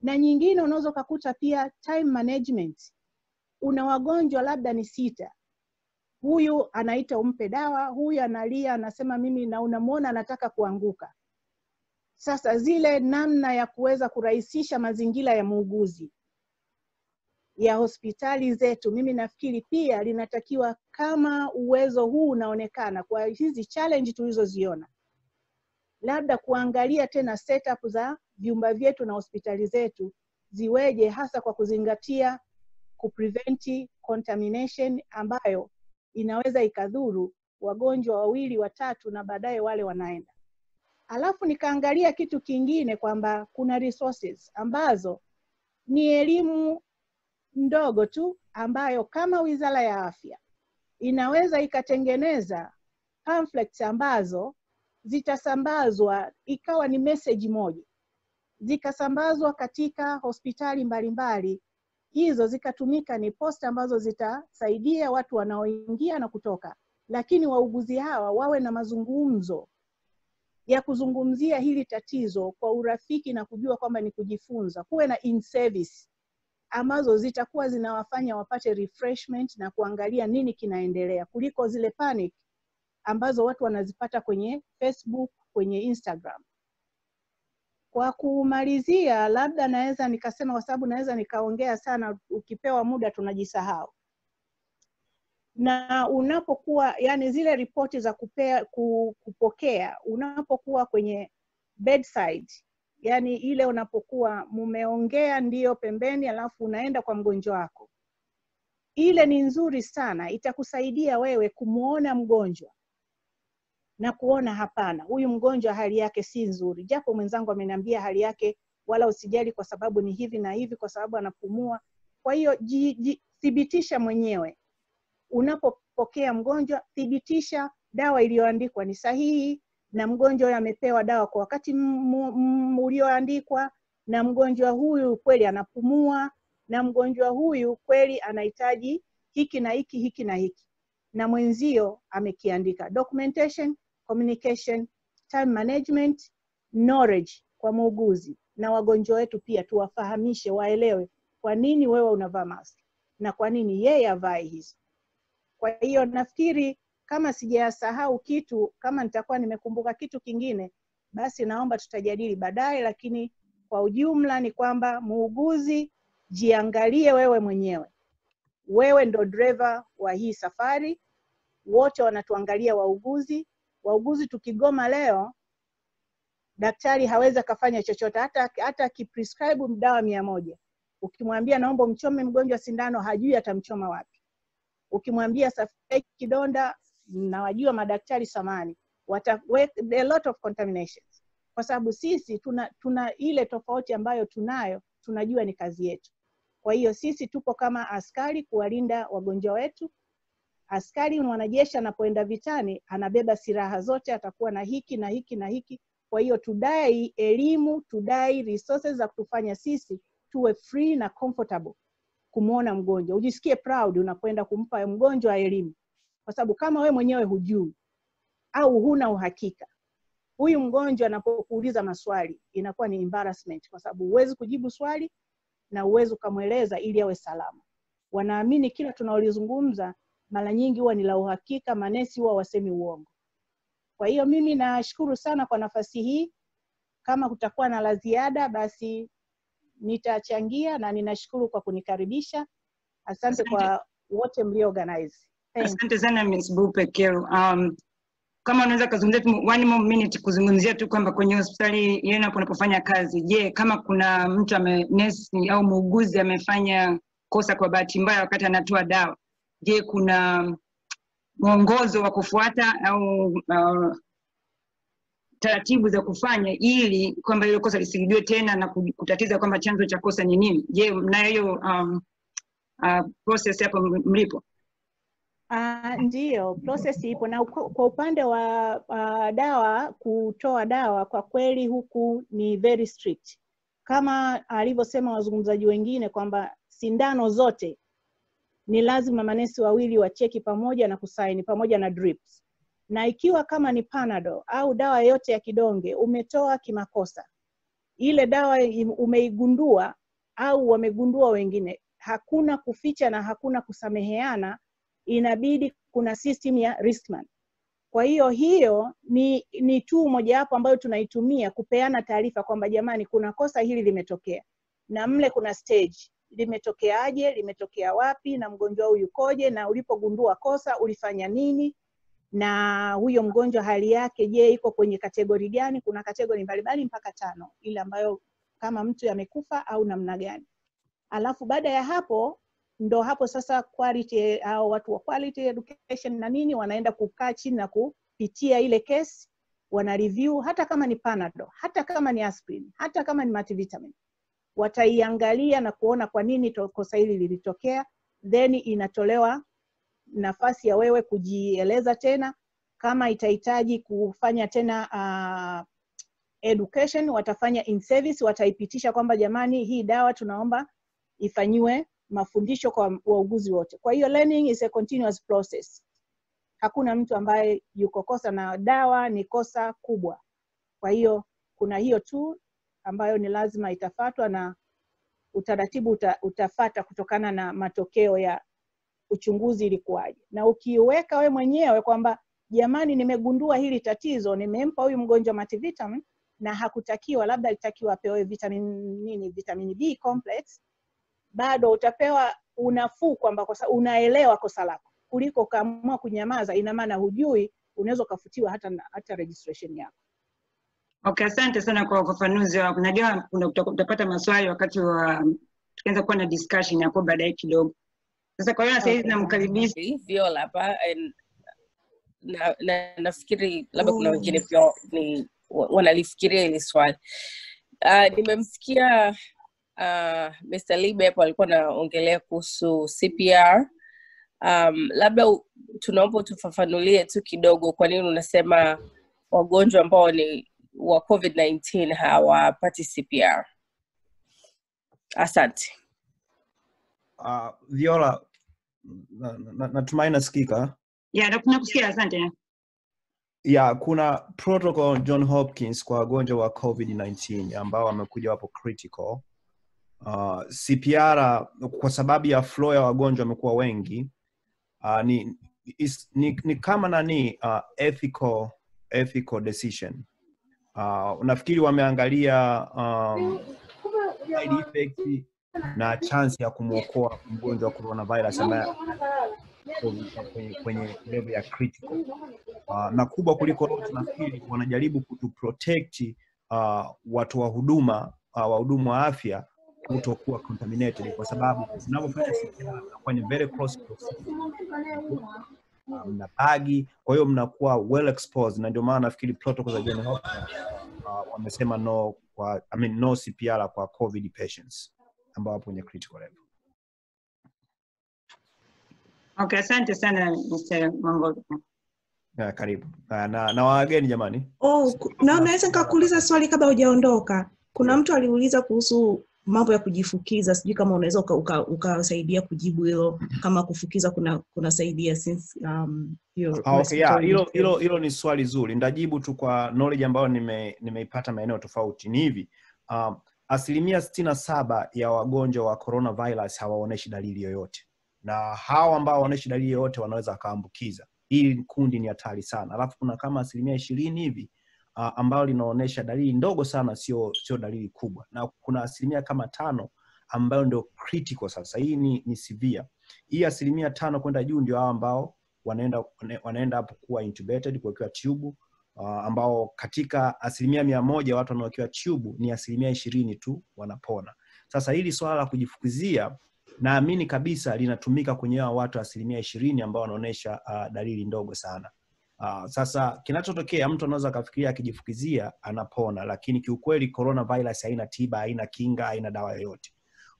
Na nyingine unaweza ukakuta pia time management. Una wagonjwa labda ni sita, huyu anaita umpe dawa, huyu analia anasema mimi, na unamwona anataka kuanguka. Sasa zile namna ya kuweza kurahisisha mazingira ya muuguzi ya hospitali zetu, mimi nafikiri pia linatakiwa, kama uwezo huu unaonekana kwa hizi challenge tulizoziona, labda kuangalia tena setup za vyumba vyetu na hospitali zetu ziweje, hasa kwa kuzingatia kuprevent contamination ambayo inaweza ikadhuru wagonjwa wawili watatu, na baadaye wale wanaenda. Alafu nikaangalia kitu kingine kwamba kuna resources ambazo ni elimu ndogo tu ambayo kama Wizara ya Afya inaweza ikatengeneza pamphlets ambazo zitasambazwa ikawa ni message moja, zikasambazwa katika hospitali mbalimbali, hizo zikatumika ni posta ambazo zitasaidia watu wanaoingia na kutoka, lakini wauguzi hawa wawe na mazungumzo ya kuzungumzia hili tatizo kwa urafiki na kujua kwamba ni kujifunza, kuwe na in service ambazo zitakuwa zinawafanya wapate refreshment na kuangalia nini kinaendelea kuliko zile panic ambazo watu wanazipata kwenye Facebook, kwenye Instagram. Kwa kumalizia, labda naweza nikasema, kwa sababu naweza nikaongea sana, ukipewa muda tunajisahau. Na unapokuwa yani, zile ripoti za kupea, kupokea unapokuwa kwenye bedside yani ile unapokuwa mumeongea ndio pembeni, alafu unaenda kwa mgonjwa wako, ile ni nzuri sana, itakusaidia wewe kumwona mgonjwa na kuona hapana, huyu mgonjwa hali yake si nzuri, japo mwenzangu ameniambia hali yake, wala usijali, kwa sababu ni hivi na hivi, kwa sababu anapumua. Kwa hiyo thibitisha mwenyewe. Unapopokea mgonjwa, thibitisha dawa iliyoandikwa ni sahihi na mgonjwa huyo amepewa dawa kwa wakati ulioandikwa, na mgonjwa huyu kweli anapumua, na mgonjwa huyu kweli anahitaji hiki na hiki hiki na hiki, na mwenzio amekiandika. Documentation, communication, time management, knowledge kwa muuguzi na wagonjwa wetu pia, tuwafahamishe waelewe kwa nini wewe unavaa mask, na kwa nini yeye avae hizo. Kwa hiyo nafikiri kama sijasahau kitu, kama nitakuwa nimekumbuka kitu kingine, basi naomba tutajadili baadaye, lakini kwa ujumla ni kwamba muuguzi, jiangalie wewe mwenyewe. Wewe ndo dereva wa hii safari, wote wanatuangalia wauguzi. Wauguzi tukigoma leo, daktari hawezi akafanya chochote, hata hata akiprescribe dawa mia moja ukimwambia naomba umchome mgonjwa sindano, hajui atamchoma wapi. Ukimwambia safi kidonda, nawajua madaktari samani, wata a lot of contaminations, kwa sababu sisi tuna, tuna ile tofauti ambayo tunayo, tunajua ni kazi yetu. Kwa hiyo sisi tupo kama askari kuwalinda wagonjwa wetu. Askari mwanajeshi anapoenda vitani anabeba silaha zote, atakuwa na hiki na hiki na hiki. Kwa hiyo tudai elimu, tudai resources za kutufanya sisi tuwe free na comfortable kumwona mgonjwa, ujisikie proud unapoenda kumpa mgonjwa elimu, kwa sababu kama we mwenyewe hujui au huna uhakika, huyu mgonjwa anapokuuliza maswali inakuwa ni embarrassment, kwa sababu huwezi kujibu swali na huwezi ukamweleza ili awe salama. Wanaamini kila tunaolizungumza mara nyingi huwa ni la uhakika, manesi huwa wasemi uongo. Kwa hiyo mimi nashukuru sana kwa nafasi hii. Kama kutakuwa na la ziada, basi nitachangia na ninashukuru kwa kunikaribisha. Asante kwa wote mlio organize. Asante sana Ms. Bupe Kero. Um, kama unaweza kuzungumzia tu one more minute kuzungumzia tu kwamba kwenye hospitali yenu unapofanya kazi, je, kama kuna mtu ame nesi au muuguzi amefanya kosa kwa bahati mbaya wakati anatoa dawa, je, kuna mwongozo wa kufuata au uh, taratibu za kufanya ili kwamba hilo kosa lisirudiwe tena na kutatiza kwamba chanzo cha kosa ni nini? Je, mnayo hiyo um, uh, process hapo mlipo? Uh, ndiyo process ipo. Na kwa upande wa uh, dawa kutoa dawa kwa kweli huku ni very strict. Kama alivyosema wazungumzaji wengine kwamba sindano zote ni lazima manesi wawili wacheki pamoja na kusaini pamoja na drips. Na ikiwa kama ni panado au dawa yote ya kidonge umetoa kimakosa. Ile dawa umeigundua au wamegundua wengine hakuna kuficha na hakuna kusameheana inabidi kuna system ya riskman. Kwa hiyo hiyo ni, ni tu mojawapo ambayo tunaitumia kupeana taarifa kwamba jamani, kuna kosa hili limetokea, na mle kuna stage. Limetokeaje, limetokea wapi, na mgonjwa huyu yukoje, na ulipogundua kosa ulifanya nini, na huyo mgonjwa hali yake, je, iko kwenye kategori gani? Kuna kategori mbalimbali mpaka tano, ile ambayo kama mtu amekufa au namna gani. Alafu baada ya hapo ndo hapo sasa quality au watu wa quality education na nini wanaenda kukaa chini na kupitia ile kesi, wana review hata kama ni Panadol, hata kama ni aspirin, hata kama ni multivitamin, wataiangalia na kuona kwa nini kosa hili lilitokea, then inatolewa nafasi ya wewe kujieleza tena. Kama itahitaji kufanya tena uh, education, watafanya in service, wataipitisha kwamba jamani, hii dawa tunaomba ifanyiwe mafundisho kwa wauguzi wote. Kwa hiyo learning is a continuous process. Hakuna mtu ambaye yuko kosa, na dawa ni kosa kubwa. Kwa hiyo kuna hiyo tu ambayo ni lazima itafatwa na utaratibu uta, utafata kutokana na matokeo ya uchunguzi ilikuwaje, na ukiweka we mwenyewe kwamba jamani, nimegundua hili tatizo, nimempa huyu mgonjwa multivitamin na hakutakiwa, labda alitakiwa apewe vitamin nini, vitamin B complex, bado utapewa unafuu kwamba kwa unaelewa kosa lako kuliko ukaamua kunyamaza. Ina maana hujui, unaweza ukafutiwa hata, hata registration yako. Okay, asante sana kwa ufafanuzi wako. Najua utapata maswali wakati wa tukianza kuwa na discussion hapo baadaye kidogo. Sasa kwa hiyo sasa hivi Okay. namkaribisha Viola hapa and na, na nafikiri labda kuna wengine pia ni wanalifikiria hili swali. Uh, nimemsikia uh, Mr. Libe hapo alikuwa anaongelea kuhusu CPR. Um, labda tunaomba tufafanulie tu kidogo kwa nini unasema wagonjwa ambao ni wa COVID-19 hawapati CPR. Asante. Uh, Viola, na- na- natumai nasikika. ya na- nakusikia, asante. ya kuna protocol John Hopkins kwa wagonjwa wa COVID-19 ambao wamekuja wapo critical uh, CPR kwa sababu ya flow ya wagonjwa wamekuwa wengi uh, ni, is, ni, ni kama nani uh, ethical, ethical decision. Uh, nafikiri wameangalia um, side effect na chance ya kumwokoa mgonjwa wa coronavirus ambaye kwenye, kwenye level ya critical. Uh, na kubwa kuliko lote nafikiri wanajaribu kutu protect uh, watu wa huduma uh, wahudumu wa afya kutokuwa contaminated kwa sababu unavyofanya CPR mnakuwa ni very close to Uh, mna bagi kwa hiyo mnakuwa well exposed na ndio maana nafikiri protocol za John Hopkins uh, wamesema no kwa I mean, no CPR kwa covid patients ambao wapo kwenye critical level. Okay, asante sana Mr. Mongogo. Yeah, karibu na, na, na wageni jamani Oh, na unaweza nikakuuliza swali kabla hujaondoka. Kuna mtu aliuliza kuhusu mambo ya kujifukiza, sijui kama unaweza ukasaidia uka, uka kujibu hilo, kama kufukiza kuna kunasaidia since um, your Ah, okay, yeah, hilo ni swali zuri. Ndajibu tu kwa knowledge ambayo nime nimeipata maeneo tofauti. Ni hivi, um, asilimia sitini na saba ya wagonjwa wa coronavirus hawaoneshi dalili yoyote, na hao ambao hawaoneshi dalili yoyote wanaweza wakaambukiza. hii kundi ni hatari sana. Alafu kuna kama asilimia ishirini hivi uh, ambalo linaonyesha dalili ndogo sana, sio sio dalili kubwa, na kuna asilimia kama tano ambayo ndio critical. Sasa hii ni, ni severe. Hii asilimia tano kwenda juu ndio hao ambao wanaenda wanaenda hapo kuwa intubated kuwekewa tube uh, ambao katika asilimia mia moja watu wanaowekewa tube ni asilimia ishirini tu wanapona. Sasa hili swala la kujifukizia naamini kabisa linatumika kwenye hao watu asilimia ishirini ambao wanaonyesha uh, dalili ndogo sana. Uh, sasa kinachotokea mtu anaweza akafikiria akijifukizia anapona, lakini kiukweli coronavirus haina tiba, haina kinga, haina dawa yoyote.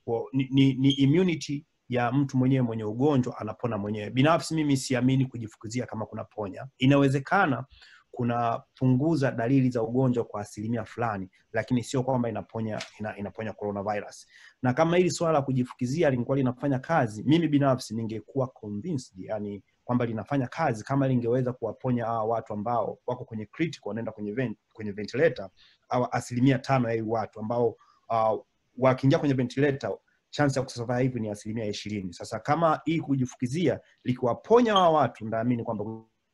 Well, Ni, ni, ni immunity ya mtu mwenyewe mwenye ugonjwa anapona mwenyewe. Binafsi mimi siamini kujifukizia kama kuna ponya Inawezekana kunapunguza dalili za ugonjwa kwa asilimia fulani, lakini sio kwamba inaponya ina, inaponya coronavirus. Na kama hili swala la kujifukizia lingekuwa linafanya kazi, mimi binafsi ningekuwa convinced, yani kwamba linafanya kazi kama lingeweza kuwaponya hawa watu ambao wako kwenye critical wanaenda kwenye vent, kwenye ventilator au asilimia tano ya watu ambao uh, wakiingia kwenye ventilator chance ya kusurvive ni asilimia ishirini. Sasa kama hii kujifukizia likiwaponya hawa watu, ndaamini kwamba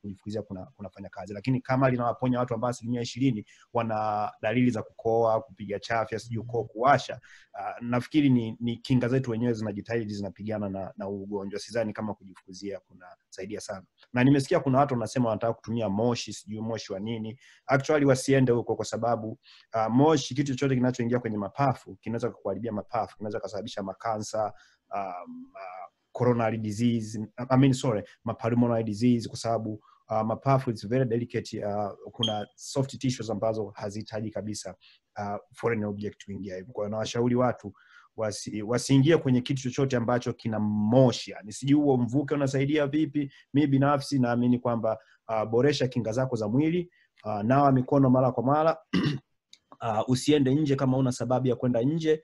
kujifukizia kuna, kunafanya kazi, lakini kama linawaponya watu ambao asilimia ishirini wana dalili za kukoa, kupiga chafya, sijui ukoo kuwasha, uh, nafikiri ni, ni kinga zetu wenyewe zinajitahidi zinapigana na, na ugonjwa. Sidhani kama kujifukizia kunasaidia sana, na nimesikia kuna watu wanasema wanataka kutumia moshi, sijui moshi wa nini. Actually wasiende huko kwa sababu uh, moshi, kitu chochote kinachoingia kwenye mapafu kinaweza kukuharibia mapafu, kinaweza kusababisha makansa um, uh, coronary disease, I mean, sorry, mapulmonary disease kwa sababu uh, mapafu it's very delicate uh, kuna soft tissues ambazo hazihitaji kabisa uh, foreign object kuingia hivyo. Kwa hiyo nawashauri watu wasi, wasiingie kwenye kitu chochote ambacho kina moshi, yani sijui huo mvuke unasaidia vipi. Mi binafsi naamini kwamba uh, boresha kinga zako za mwili uh, nawa mikono mara kwa mara uh, usiende nje kama una sababu ya kwenda nje,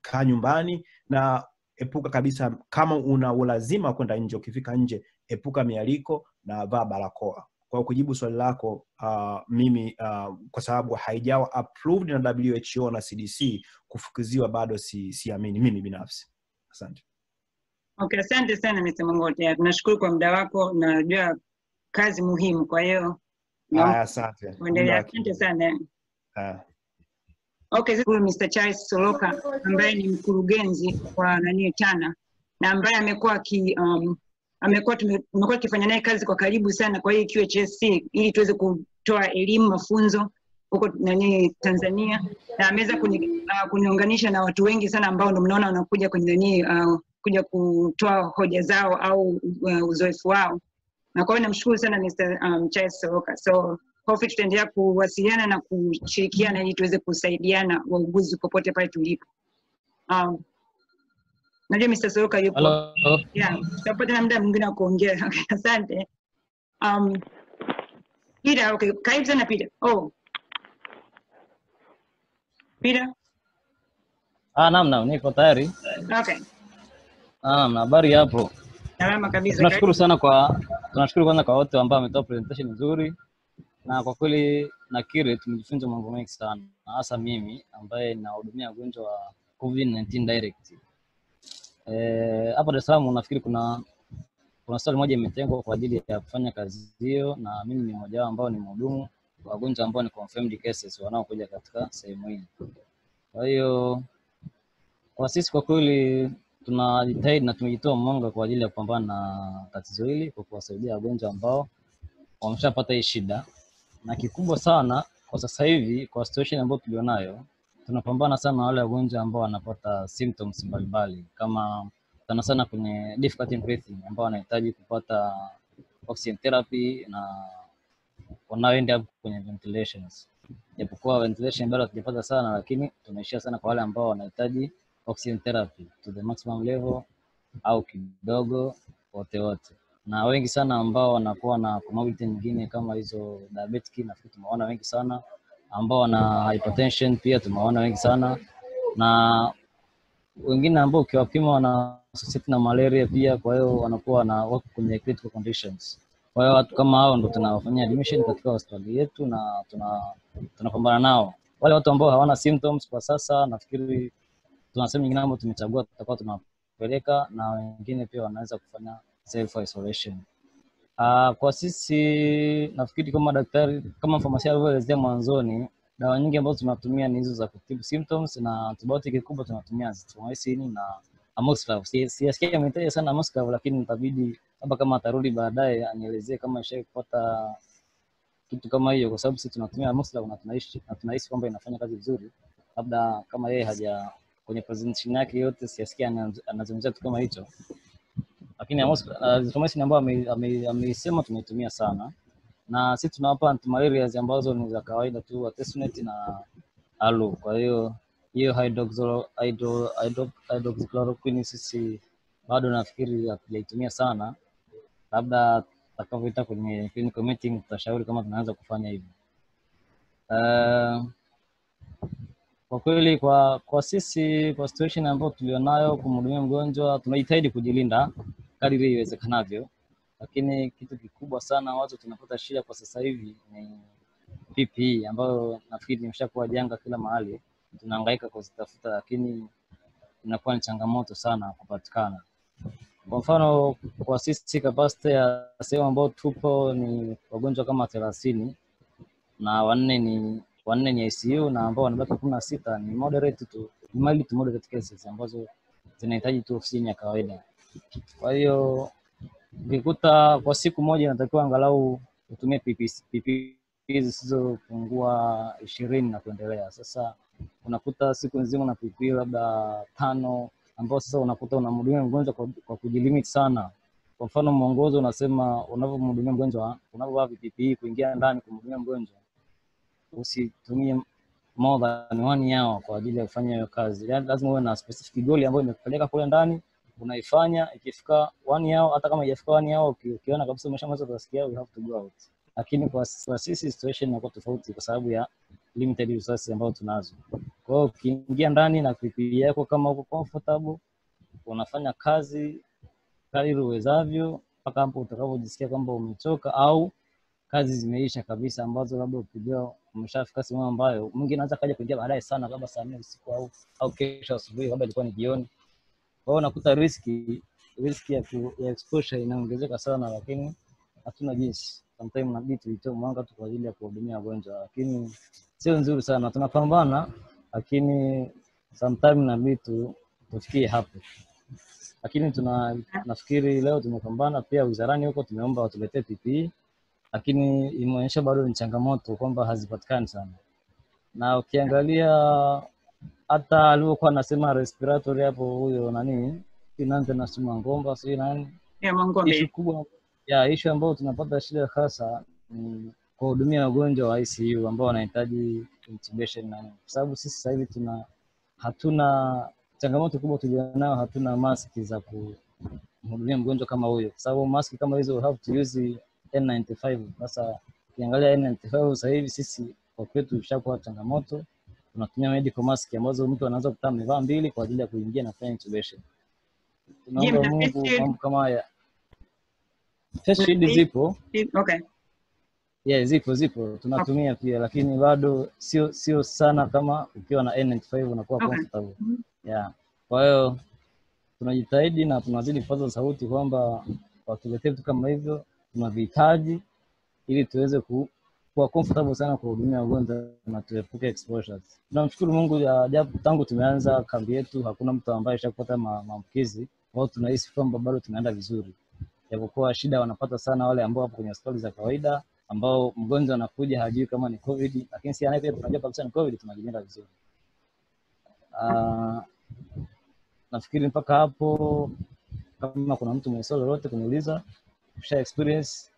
kaa nyumbani na epuka kabisa, kama una ulazima kwenda nje, ukifika nje epuka mialiko na vaa barakoa. Kwa kujibu swali lako uh, mimi uh, kwa sababu haijawa approved na WHO na CDC kufukiziwa bado si, siamini mimi binafsi. Asante. Okay, asante sana Mr. Mongote. Tunashukuru kwa muda wako, najua kazi muhimu, kwa hiyo asante. Asante sana. Ah. Okay, huyu Mr. Charles Soloka ambaye ni mkurugenzi wa nani Tana na ambaye amekuwa aki um, amekuwa tume- tumekuwa tukifanya naye kazi kwa karibu sana kwa hii QHSC ili tuweze kutoa elimu mafunzo huko nani Tanzania na ameweza uh, kuniunganisha na watu wengi sana ambao ndo mnaona wanakuja kwenye nani uh, kuja kutoa hoja zao au uh, uzoefu wao na kwa hiyo namshukuru sana Mr. Um, Soroka. So hofu tutaendelea kuwasiliana na kushirikiana ili tuweze kusaidiana wauguzi popote pale tulipo. Um, najua Mr. Soroka yupo. Hello. Yeah, tutapata na muda mwingine wa kuongea. Okay, asante. Um, Peter, okay, karibu sana Peter. Oh. Peter, Ah, naam, naam, niko tayari. okay. Ah, naam, na habari hapo. Salama kabisa. Tunashukuru sana kwa tunashukuru kwanza kwa wote ambao wametoa presentation nzuri, na kwa kweli nakiri tumejifunza mambo mengi sana, na hasa mimi ambaye ninahudumia wagonjwa wa COVID-19 direct. Eh, hapa Dar es Salaam nafikiri kuna kuna hospitali moja imetengwa kwa ajili ya kufanya kazi hiyo, na mimi ni mmoja wao ambao ni mhudumu wa wagonjwa ambao ni confirmed cases wanaokuja katika sehemu hii. Kwa hiyo kwa sisi kwa kweli tunajitahidi na tumejitoa mwanga kwa ajili ya kupambana na tatizo hili kwa kuwasaidia wagonjwa ambao wameshapata hii shida, na kikubwa sana kwa sasa hivi kwa situation ambayo tulionayo, tunapambana sana na wale wagonjwa ambao wanapata symptoms mbalimbali kama sana sana kwenye difficulty in breathing ambao wanahitaji kupata oxygen therapy na wanaoenda kwenye ventilations. Japokuwa ventilation bado hatujapata sana, lakini tunaishia sana kwa wale ambao wanahitaji oxygen therapy to the maximum level au kidogo wote wote, na wengi sana ambao wanakuwa na comorbidity nyingine kama hizo diabetic, nafikiri tumeona wengi sana ambao wana hypertension pia tumeona wengi sana na wengine ambao ukiwapima wana associate na malaria pia, kwa hiyo wanakuwa na wako kwenye critical conditions. Kwa hiyo watu kama hao ndo tunawafanyia admission katika hospitali yetu na tuna tunapambana nao. Wale watu ambao hawana symptoms kwa sasa, nafikiri tuna sehemu nyingine ambayo tumechagua tutakuwa tunapeleka, na wengine pia wanaweza kufanya self isolation. Uh, kwa sisi nafikiri kama daktari kama mfamasia alivyoelezea mwanzoni, dawa nyingi ambazo tunatumia ni hizo za kutibu symptoms na antibiotic kubwa tunatumia azithromycin na amoxiclav. Si- Siyasikia ametaja sana amoxiclav, lakini nitabidi labda kama atarudi baadaye anielezee kama ishai kupata kitu kama hiyo, kwa sababu sisi tunatumia amoxiclav na tunaishi na tunahisi kwamba inafanya kazi vizuri. Labda kama yeye haja kwenye presentation yake yote siyasikia ana- anazungumzia kitu kama hicho, lakini azithromycin ambayo ame- ame- ameisema tunaitumia sana na sisi tunawapa antimalarials ambazo ni za kawaida tu artesunate na alu. Kwa hiyo hiyo hydroxychloro- hydro- hydro- hydroxychloroquine sisi bado nafikiri hatujaitumia sana, labda tutakavyoita kwenye clinical meeting tutashauri kama tunaweza kufanya hivyo. Uh, kwa kweli kwa kwa sisi kwa situation ambayo tulionayo kumhudumia mgonjwa tunajitahidi kujilinda kadiri iwezekanavyo, lakini kitu kikubwa sana watu tunapata shida kwa sasa hivi ni PPE ambayo nafikiri imeshakuwa janga kila mahali, tunahangaika kuzitafuta, lakini inakuwa ni changamoto sana kupatikana. Kwa mfano kwa sisi capacity ya sehemu ambayo tupo ni wagonjwa kama thelathini na wanne ni wanne ni ICU na ambao wanabaki kumi na sita ni moderate mild to moderate cases ambazo zinahitaji tu oksijeni ya kawaida. Kwa hiyo ukikuta kwa siku moja inatakiwa angalau utumie PPE zisizopungua ishirini na kuendelea. Sasa unakuta siku nzima na PPE labda tano, ambao sasa unakuta unamhudumia mgonjwa kwa, kwa kujilimit sana. Kwa mfano mwongozo unasema unavyomhudumia mgonjwa, unavyovaa PPE kuingia ndani kumhudumia mgonjwa, usitumie more than one hour kwa ajili ya kufanya hiyo kazi. Yaani lazima uwe na specific goal ambayo imekupeleka kule ndani unaifanya. Ikifika one hour, hata kama haijafika one hour, uki- ukiona kabisa umeshamaliza, utasikia you have to go out. Lakini kwa, kwa sisi situation inakuwa tofauti kwa sababu ya limited resources ambazo tunazo. Kwa hiyo ukiingia ndani na PPE yako, kama uko comfortable, unafanya kazi kadiri uwezavyo mpaka hapo utakapojisikia kwamba umechoka au kazi zimeisha kabisa, ambazo labda ukijua umeshafika sehemu ambayo mwingine anaweza kaja kuingia baadaye sana, labda saa nne usiku au au kesho asubuhi, labda ilikuwa ni jioni. Kwa hiyo unakuta riski riski ya, ku, ya exposure inaongezeka sana, lakini hatuna jinsi. Sometimes inabidi tuitoe mwanga tu kwa ajili ya kuhudumia wagonjwa, lakini sio nzuri sana. Tunapambana, lakini sometimes inabidi tu tufikie hapo lakini tuna nafikiri leo tumepambana pia wizarani huko tumeomba watuletee PPE, lakini imeonyesha bado ni changamoto kwamba hazipatikani sana, na ukiangalia hata alivyokuwa anasema respiratory hapo huyo nani Nanze na Suma Ngomba si nani, Mwangombe. ishu kubwa ya ishu ambayo tunapata shida hasa ni kuwahudumia wagonjwa wa ICU ambao wanahitaji intubation na nini, kwa sababu sisi sasa hivi tuna hatuna changamoto kubwa tulionayo, hatuna maski za kumhudumia mgonjwa kama huyo, kwa sababu maski kama hizo we have to use N95. Sasa ukiangalia N95 sasa hivi sisi kwa kwetu ishakuwa changamoto, tunatumia medical mask ambazo mtu anaweza kutaa amevaa mbili kwa ajili ya kuingia na kufanya intubation. Tunaomba Mungu mambo kama haya. Face shield zipo? Okay. Yeah, zipo zipo tunatumia pia, lakini bado sio sio sana kama ukiwa na N95 unakuwa Okay. comfortable. Mhm. yeah. Kwa hiyo tunajitahidi na tunazidi kupaza sauti kwamba watuletee vitu kama hivyo tunavihitaji ili tuweze ku, kuwa comfortable sana kuhudumia wagonjwa na tuepuke exposures. Tunamshukuru Mungu ya japo tangu tumeanza kambi yetu hakuna mtu ambaye ashapata maambukizi. Kwa hiyo tunahisi kwamba bado tunaenda vizuri, japokuwa shida wanapata sana wale ambao wapo kwenye hospitali za kawaida, ambao mgonjwa anakuja hajui kama ni COVID, lakini si anayekuja tunajua kabisa ni COVID, tunajilinda vizuri. Uh, nafikiri mpaka hapo, kama kuna mtu mwenye swali lolote kuniuliza, usha experience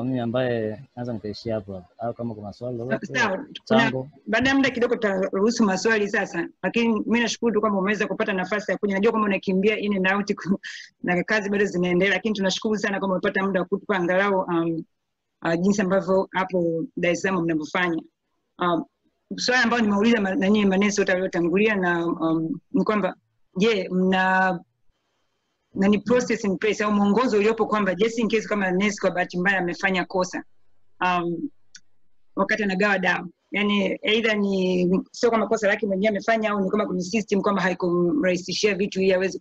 kwa mimi ambaye naweza nikaishia hapo hapo, au kama kuna swali lolote? Sawa, baada ya muda kidogo tutaruhusu maswali sasa, lakini mi nashukuru tu kwamba umeweza kupata nafasi ya kuja. Najua kwamba unakimbia in and out na kazi bado zinaendelea, lakini tunashukuru sana kwamba umepata muda wa kutupa angalau um, uh, jinsi ambavyo hapo Dar es Salaam mnavyofanya. Um, swali ambayo nimeuliza na nyinyi manesi wote waliotangulia na um, ni kwamba je, mna na ni process in place au mwongozo uliopo kwamba just in case kama nesi kwa bahati mbaya amefanya kosa um, wakati anagawa dawa. Yani either ni sio kama kosa lake mwenyewe amefanya au ni kama kwenye system kwamba haikumrahisishia vitu ili aweze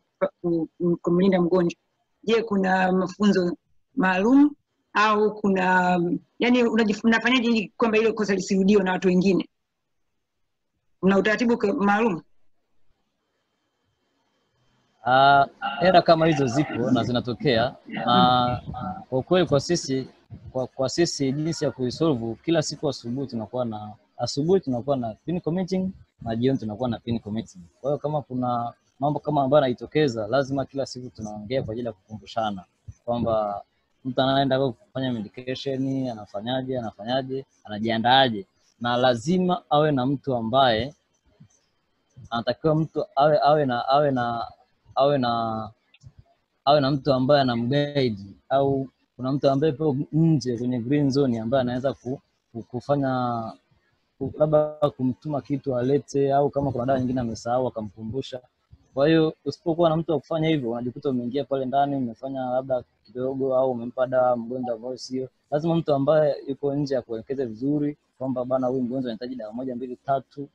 kumlinda mgonjwa. Je kuna mafunzo maalum au kuna yani unafanyaje ili kwamba ile kosa lisirudiwe na watu wengine? Una utaratibu maalum era kama hizo zipo na zinatokea, na kwa kweli kwa sisi kwa, kwa sisi jinsi ya kuisolve, kila siku asubuhi tunakuwa na asubuhi tunakuwa na clinical meeting na jioni tunakuwa na clinical meeting. Kwa hiyo kama kuna mambo kama ambayo yanajitokeza, lazima kila siku tunaongea kwa ajili ya kukumbushana kwamba mtu anaenda kufanya medication, anafanyaje, anafanyaje, anajiandaaje, na lazima awe na mtu ambaye anatakiwa mtu awe awe na awe na awe na awe na mtu ambaye anamguide au kuna mtu ambaye po nje kwenye green zone ambaye anaweza ku, ku, kufanya labda kumtuma kitu alete au kama kuna dawa nyingine amesahau akamkumbusha. Kwa hiyo usipokuwa na mtu wa kufanya hivyo, unajikuta umeingia pale ndani umefanya labda kidogo au umempa dawa mgonjwa ambayo sio. Lazima mtu ambaye yuko nje akuelekeze vizuri kwamba bana, huyu mgonjwa anahitaji dawa moja mbili tatu,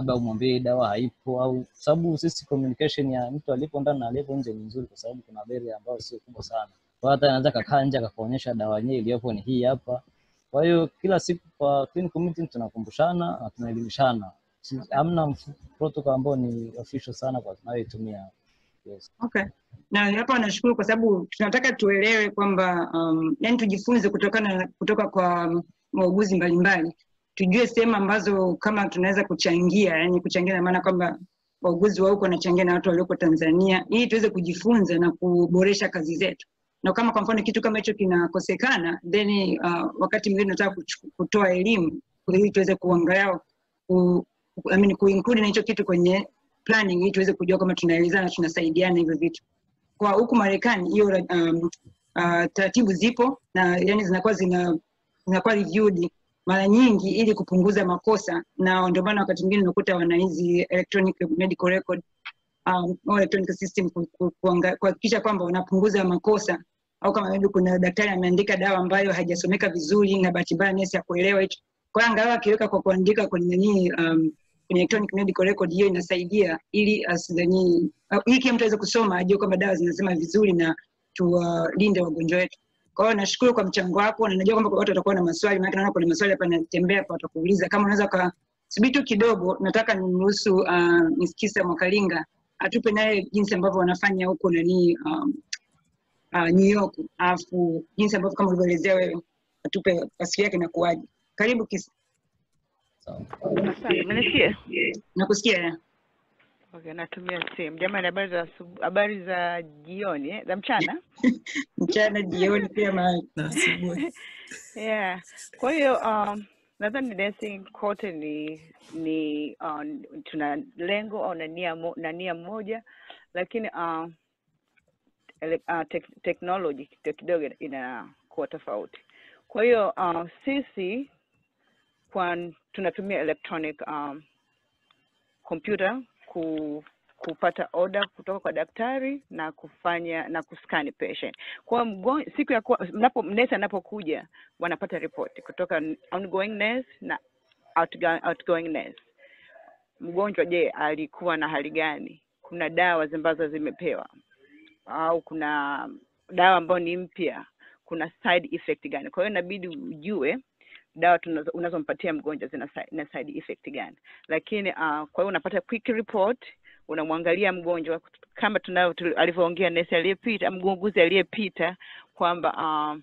labda umwambie dawa haipo, au sababu sisi communication ya mtu alipo ndani na alipo nje ni nzuri, kwa sababu kuna barrier ambayo sio kubwa sana. Kwa hata anaweza kakaa nje akakuonyesha dawa yenyewe iliyopo ni hii hapa. Kwa hiyo kila siku kwa clinical meeting tunakumbushana na tunaelimishana. Hamna protocol ambayo ni official sana kwa tunayoitumia. Yes. Okay. Na hapa nashukuru kwa sababu tunataka tuelewe kwamba um, yani tujifunze kutokana kutoka kwa um, wauguzi mbalimbali, tujue sehemu ambazo kama tunaweza kuchangia, yani kuchangia na maana kwamba wauguzi wauko wanachangia na watu walioko Tanzania, ili tuweze kujifunza na kuboresha kazi zetu. Na kama kwa mfano kitu kama hicho kinakosekana, then uh, wakati mwingine kuchu- kutoa elimu ili tuweze kuangalia ku, I mean, kuinclude na hicho kitu kwenye planning ili tuweze kujua kama tunaelezana tunasaidiana hivyo vitu kwa huku marekani hiyo um, uh, taratibu zipo na yani zinakuwa zina zinakuwa reviewed mara nyingi ili kupunguza makosa. Na ndio maana wakati mwingine unakuta wana hizi electronic medical record um, electronic system ku- ku- kuhakikisha kwamba wanapunguza makosa. Au kama maybe kuna daktari ameandika dawa ambayo haijasomeka vizuri na bahati mbaya nesi kuelewa hicho. Kwa angalau akiweka kwa kuandika kwenye nini um, kwenye electronic medical record hiyo inasaidia ili asidhani uh, hiki mtu aweze kusoma ajue kwamba dawa zinasema vizuri na tuwalinde uh, wagonjwa wetu kwa hiyo nashukuru kwa mchango wako na najua kwamba watu watakuwa na maswali maana naona kuna maswali hapa natembea hapa watakuuliza. Kama unaweza ka subiri tu kidogo nataka nimruhusu uh, miskisa mwakalinga atupe naye jinsi ambavyo wanafanya huko nanii um, uh, New York. Alafu jinsi ambavyo kama ulivyoelezea wewe atupe asili yake inakuwaje. Karibu kisa. Asante, nakusikia ya. Okay, natumia simu. Jamani, habari za habari za jioni eh? za mchana mchana jioni pia na asubuhi yeah. Kwa hiyo um, nadhani dancing kote ni ni um, tuna lengo au na nia mo, na nia moja, lakini um, ele, uh, tek, technology kidogo kidogo inakuwa tofauti. Kwa hiyo uh, sisi kwa tunatumia electronic um, computer ku kupata oda kutoka kwa daktari na kufanya na kuskani patient. Kwa mgon, mgo- siku ya kwa- mnapo nurse anapokuja wanapata report kutoka ongoing nurse na outgoing, outgoing nurse. mgonjwa je alikuwa na hali gani kuna dawa ambazo zimepewa au kuna dawa ambayo ni mpya kuna side effect gani kwa hiyo inabidi ujue dawa unazompatia mgonjwa zina side effect gani? Lakini uh, kwa hiyo unapata quick report unamwangalia mgonjwa kama tunao alivyoongea nesi aliyepita mgunguzi aliyepita kwamba uh,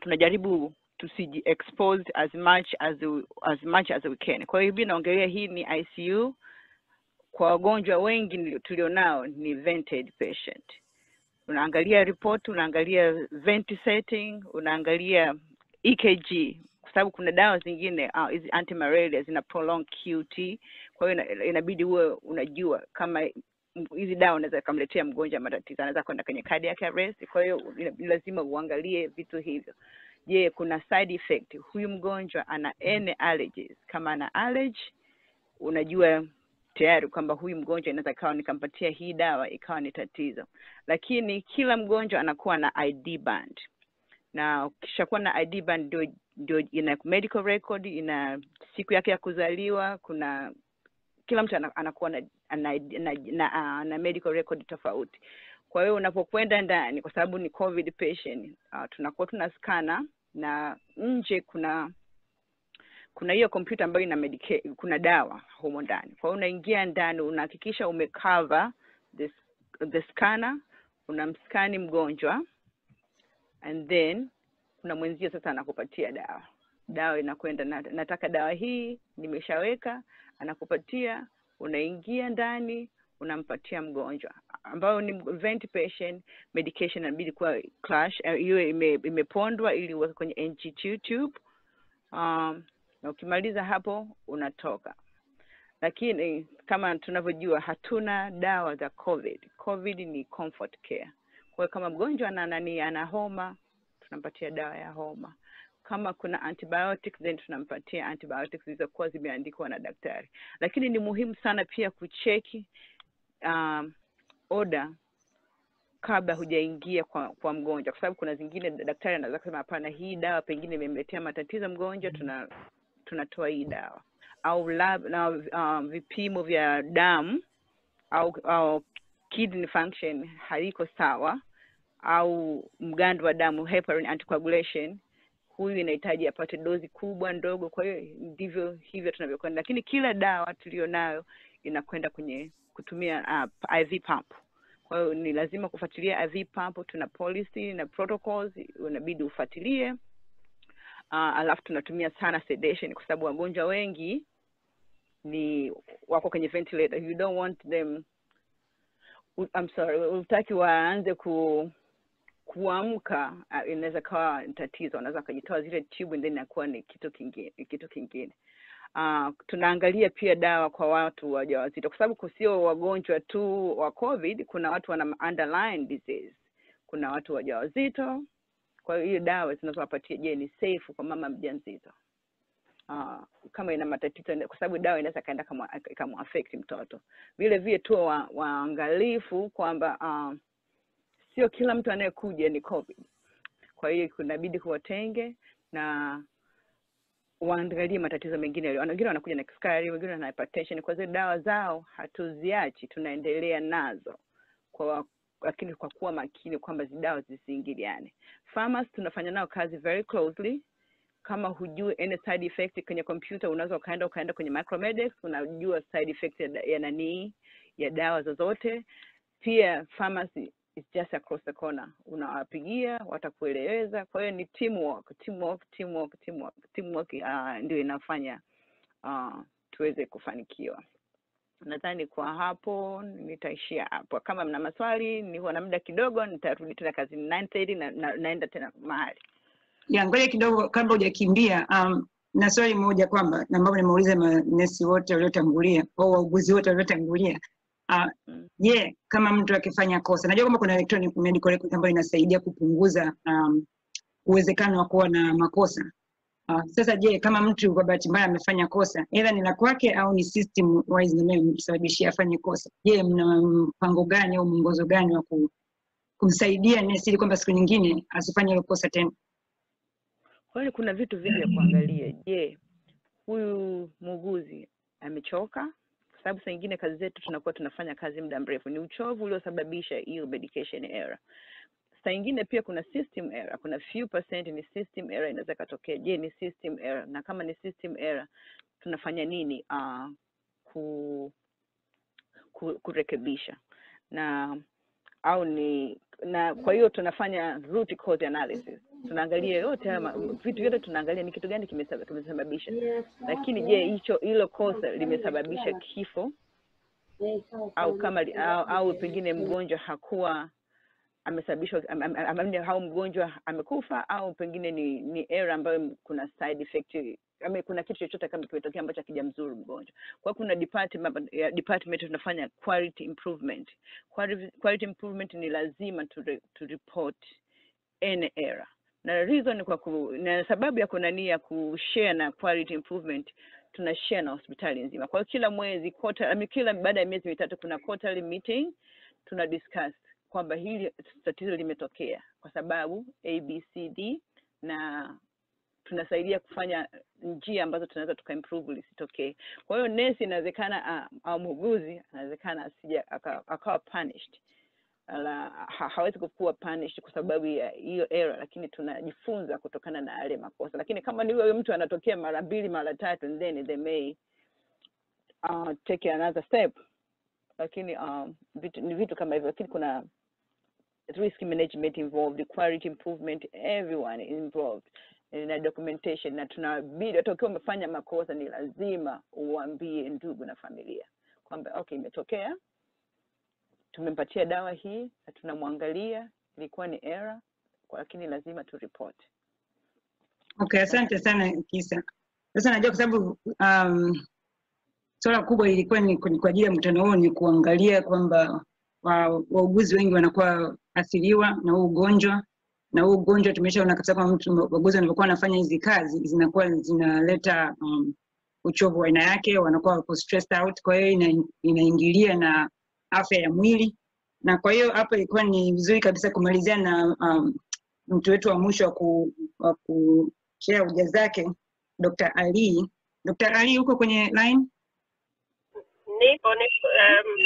tunajaribu tusiji expose as much as we, as much as we can. Kwa hiyo hivi naongelea hii ni ICU kwa wagonjwa wengi tulionao ni vented patient. Unaangalia report unaangalia vent setting unaangalia EKG kwa sababu kuna dawa zingine hizi uh, antimalaria zina prolong QT kwa hiyo inabidi uwe unajua kama hizi dawa unaweza kumletea mgonjwa matatizo anaweza kwenda kwenye cardiac arrest. Kwa hiyo lazima uangalie vitu hivyo. Je kuna side effect? Huyu mgonjwa ana any allergies. Kama ana allergy unajua tayari kwamba huyu mgonjwa inaweza ikawa nikampatia hii dawa ikawa ni tatizo. Lakini kila mgonjwa anakuwa na id band na ukishakuwa na id band ndio ndio ina medical record ina siku yake ya kuzaliwa kuna kila mtu anakuwa na, na, na, na, na, medical record tofauti. Kwa hiyo unapokwenda ndani kwa sababu ni covid patient uh, tunakuwa tuna skana na nje kuna kuna hiyo kompyuta ambayo ina kuna dawa humo ndani. Kwa hiyo unaingia ndani unahakikisha umecover the, the scanner unamskani mgonjwa and then kuna mwenzio sasa anakupatia dawa. Dawa inakwenda nataka dawa hii nimeshaweka anakupatia unaingia ndani unampatia mgonjwa. Ambayo ni vent patient medication inabidi kuwa clash eh, iwe ime, imepondwa ili uweke kwenye NG2 tube. Um, na ukimaliza hapo unatoka. Lakini kama tunavyojua hatuna dawa za covid. Covid ni comfort care kwa hiyo kama mgonjwa ana nani ana homa tunampatia dawa ya homa. Kama kuna antibiotics then tunampatia antibiotics zilizokuwa zimeandikwa na daktari. Lakini ni muhimu sana pia kucheki um, oda kabla hujaingia kwa kwa mgonjwa. Kwa sababu kuna zingine daktari anaweza kusema hapana hii dawa pengine imemletea matatizo mgonjwa tuna tunatoa hii dawa. Au lab na um, vipimo vya damu au, au kidney function haiko sawa au mgando wa damu heparin anticoagulation huyu inahitaji apate dozi kubwa ndogo. Kwa hiyo ndivyo hivyo tunavyokwenda. Lakini kila dawa tuliyonayo inakwenda kwenye kutumia uh, iv pump. Kwa hiyo ni lazima kufuatilia iv pump tuna policy na protocols unabidi ufuatilie. Uh, alafu tunatumia sana sedation kwa sababu wagonjwa wengi ni wako kwenye ventilator. You don't want them I'm sorry utaki waanze ku kuamka inaweza kawa tatizo wanaweza wakajitoa zile tube ndani inakuwa ni kitu kingine kitu kingine. Uh, tunaangalia pia dawa kwa watu wajawazito kwa sababu sio wagonjwa tu wa covid kuna watu wana underlying disease. Kuna watu wajawazito kwa hiyo dawa zinazowapatia je ni safe kwa mama mjamzito uh, kama ina matatizo kwa sababu dawa inaweza kaenda ikamuafekti mtoto. Vile vile tu wa- waangalifu kwamba uh, sio kila mtu anayekuja ni covid. Kwa hiyo kunabidi kuwatenge na waangalie matatizo mengine. Wengine wanakuja na kisukari wengine wana hypertension. Kwa hiyo dawa zao hatuziachi tunaendelea nazo. Kwa lakini kwa kuwa makini kwamba dawa zisiingiliane. Farmers tunafanya nao kazi very closely kama hujui any side effect kwenye kompyuta unaweza ukaenda ukaenda kwenye micromedics unajua side effect ya, ya nanii ya dawa zozote. Pia pharmacy is just across the corner. Unawapigia watakueleweza. Kwa hiyo ni teamwork teamwork teamwork teamwork teamwork uh, ndio inafanya uh, tuweze kufanikiwa. Nadhani kwa hapo nitaishia hapo. Kama mna maswali niko na muda kidogo nitarudi tena kazini 9:30 na, na, naenda tena mahali ya ngoja kidogo kabla hujakimbia um, na swali moja kwamba na ambao nimeuliza manesi wote waliotangulia au wauguzi wote waliotangulia Ah, je kama mtu akifanya kosa najua kwamba kuna electronic medical record ambayo inasaidia kupunguza um, uwezekano wa kuwa na makosa. Uh, sasa je kama mtu kwa bahati mbaya amefanya kosa either ni la kwake au ni system wise ndio imemsababishia afanye kosa? Je mna mpango gani au mwongozo gani wa kumsaidia nesi ili kwamba siku nyingine asifanye hilo kosa tena kwa hiyo kuna vitu vingi vya kuangalia. Je huyu muuguzi amechoka? Kwa sababu saa nyingine kazi zetu tunakuwa tunafanya kazi muda mrefu. Ni uchovu uliosababisha hiyo medication error. Saa nyingine pia kuna system error. Kuna few percent ni system error inaweza ikatokea. Je ni system error? Na kama ni system error tunafanya nini? Uh, ku, ku, kurekebisha. Na au ni na kwa hiyo tunafanya root cause analysis tunaangalia yote haya vitu vyote tunaangalia ni kitu gani kimesaba- kimesababisha. Lakini je hicho hilo kosa limesababisha kifo? Au kama au, au pengine mgonjwa hakuwa amesababishwa am, am, am, au mgonjwa amekufa au pengine ni ni era ambayo kuna side effect ame, kuna kitu chochote kama kimetokea ambacho hakijamzuru mgonjwa. Kwa hiyo kuna department ya department tunafanya quality improvement. Quality, quality improvement ni lazima to, re, to report any error na reason kwa ku, na sababu ya kunania kushare na quality improvement tuna share na hospitali nzima. Kwa hiyo kila mwezi quarter, kila baada ya miezi mitatu kuna quarterly meeting tuna discuss kwamba hili tatizo limetokea kwa sababu abcd na tunasaidia kufanya njia ambazo tunaweza tukaimprove lisitokee. Kwa hiyo nesi inawezekana uh, au muuguzi anawezekana asija akawa punished la ha, hawezi kukuwa punished kwa sababu ya hiyo error lakini tunajifunza kutokana na yale makosa. Lakini kama ni huyo mtu anatokea mara mbili mara tatu and then they may uh, take another step. Lakini um, vitu, ni vitu kama hivyo. Lakini kuna risk management involved quality improvement everyone involved na documentation. Na tunabidi hata ukiwa umefanya makosa ni lazima uambie ndugu na familia kwamba okay imetokea tumempatia dawa hii na tunamwangalia ilikuwa ni error lakini lazima turipot. Okay, asante sana Kisa. Sasa najua kwa sababu um, swala kubwa ilikuwa ni kwa ajili ya mkutano huo ni kuangalia kwamba wauguzi wa- wengi wanakuwa athiriwa na huu ugonjwa na huu ugonjwa tumeshaona kabisa kwamba mtu wauguzi wanavyokuwa wanafanya hizi kazi zinakuwa zinaleta um, uchovu wa aina yake, wanakuwa wako stressed out, kwa hiyo ina, inaingilia na afya ya mwili, na kwa hiyo hapo ilikuwa ni vizuri kabisa kumalizia na um, mtu wetu wa mwisho wa ku, wa kushare hoja zake Dr. Ali. Dr. Ali uko kwenye line? Nipo, nipo. Um,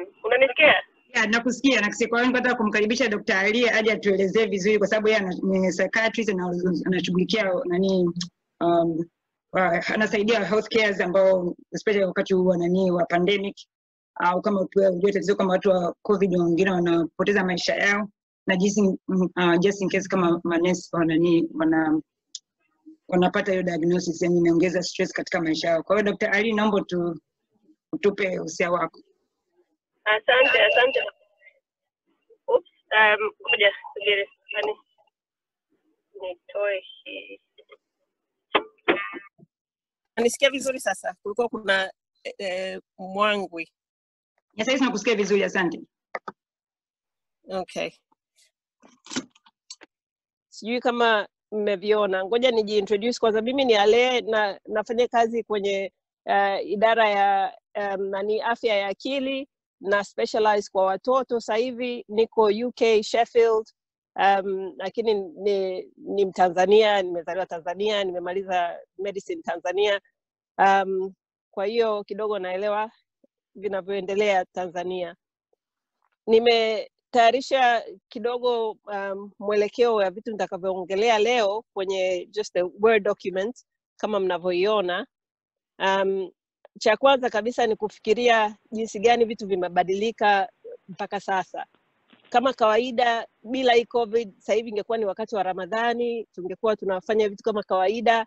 um, unanisikia? Yeah, nakusikia nakusikia. Kwa hiyo nataka kumkaribisha Dr. Ali aje atuelezee vizuri, kwa sababu yeye ni psychiatrist na anashughulikia nani um, uh, anasaidia healthcare ambao especially wakati huu wa nani wa pandemic au kama ukiwa tatizo kama watu wa covid wengine wanapoteza maisha yao na jinsi uh, just in case kama manesi wanani wana wanapata hiyo diagnosis yani inaongeza stress katika maisha yao. Kwa hiyo Dr. Ali, naomba tu, utupe usia wako. Asante, asante. Um, ngoja subiri. Nitoe hii. Nisikia vizuri sasa. Kulikuwa kuna eh, eh, mwangwi. Ya sasa nakusikia vizuri, asante. Okay. Sijui kama mmeviona. Ngoja nijiintroduce kwanza. Mimi ni Ale na nafanya kazi kwenye uh, idara ya um, nani afya ya akili na specialize kwa watoto. Sasa hivi niko UK Sheffield. Um, lakini ni, ni Mtanzania, nimezaliwa Tanzania, nimemaliza medicine Tanzania. Um, kwa hiyo kidogo naelewa vinavyoendelea Tanzania. Nimetayarisha kidogo um, mwelekeo wa vitu nitakavyoongelea leo kwenye just a word document kama mnavyoiona. Um, cha kwanza kabisa ni kufikiria jinsi gani vitu vimebadilika mpaka sasa. Kama kawaida, bila hii COVID, sasa hivi ingekuwa ni wakati wa Ramadhani, tungekuwa tunafanya vitu kama kawaida,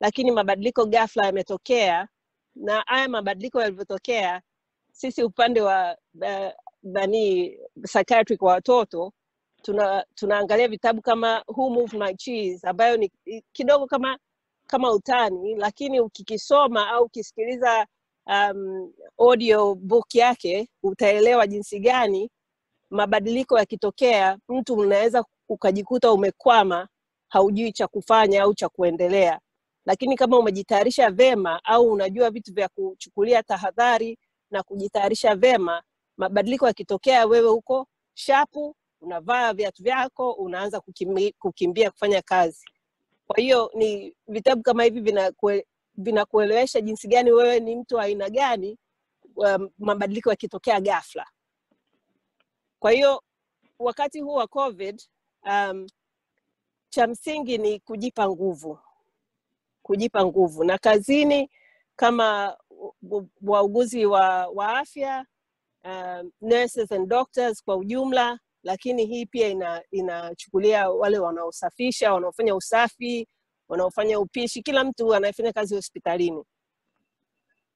lakini mabadiliko ghafla yametokea, na haya mabadiliko yalivyotokea, sisi upande wa nani kwa watoto tuna tunaangalia vitabu kama Who Moved My Cheese ambayo ni kidogo kama kama utani, lakini ukikisoma au ukisikiliza um, audio book yake utaelewa jinsi gani mabadiliko yakitokea, mtu unaweza ukajikuta umekwama, haujui cha kufanya au cha kuendelea. Lakini kama umejitayarisha vema au unajua vitu vya kuchukulia tahadhari na kujitayarisha vema, mabadiliko yakitokea, wewe huko shapu, unavaa viatu vyako, unaanza kukimbi, kukimbia kufanya kazi. Kwa hiyo ni vitabu kama hivi vinakuelewesha jinsi gani wewe ni mtu aina gani um, mabadiliko yakitokea ghafla. Kwa hiyo wakati huu wa COVID um, cha msingi ni kujipa nguvu, kujipa nguvu na kazini kama wauguzi wa, wa afya um, nurses and doctors kwa ujumla, lakini hii pia ina inachukulia wale wanaosafisha, wanaofanya usafi, wanaofanya upishi, kila mtu anayefanya kazi hospitalini.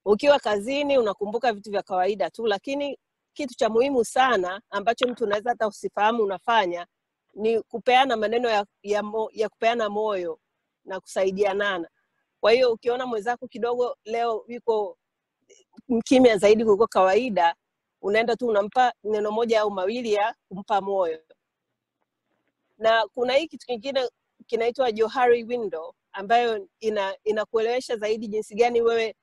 Ukiwa kazini unakumbuka vitu vya kawaida tu, lakini kitu cha muhimu sana ambacho mtu unaweza hata usifahamu unafanya ni kupeana maneno ya, ya, mo, ya kupeana moyo na kusaidianana. Kwa hiyo ukiona mwenzako kidogo leo yuko mkimya zaidi kuliko kawaida, unaenda tu unampa neno moja au mawili ya kumpa moyo. Na kuna hii kitu kingine kinaitwa Johari window ambayo ina inakuelewesha zaidi jinsi gani wewe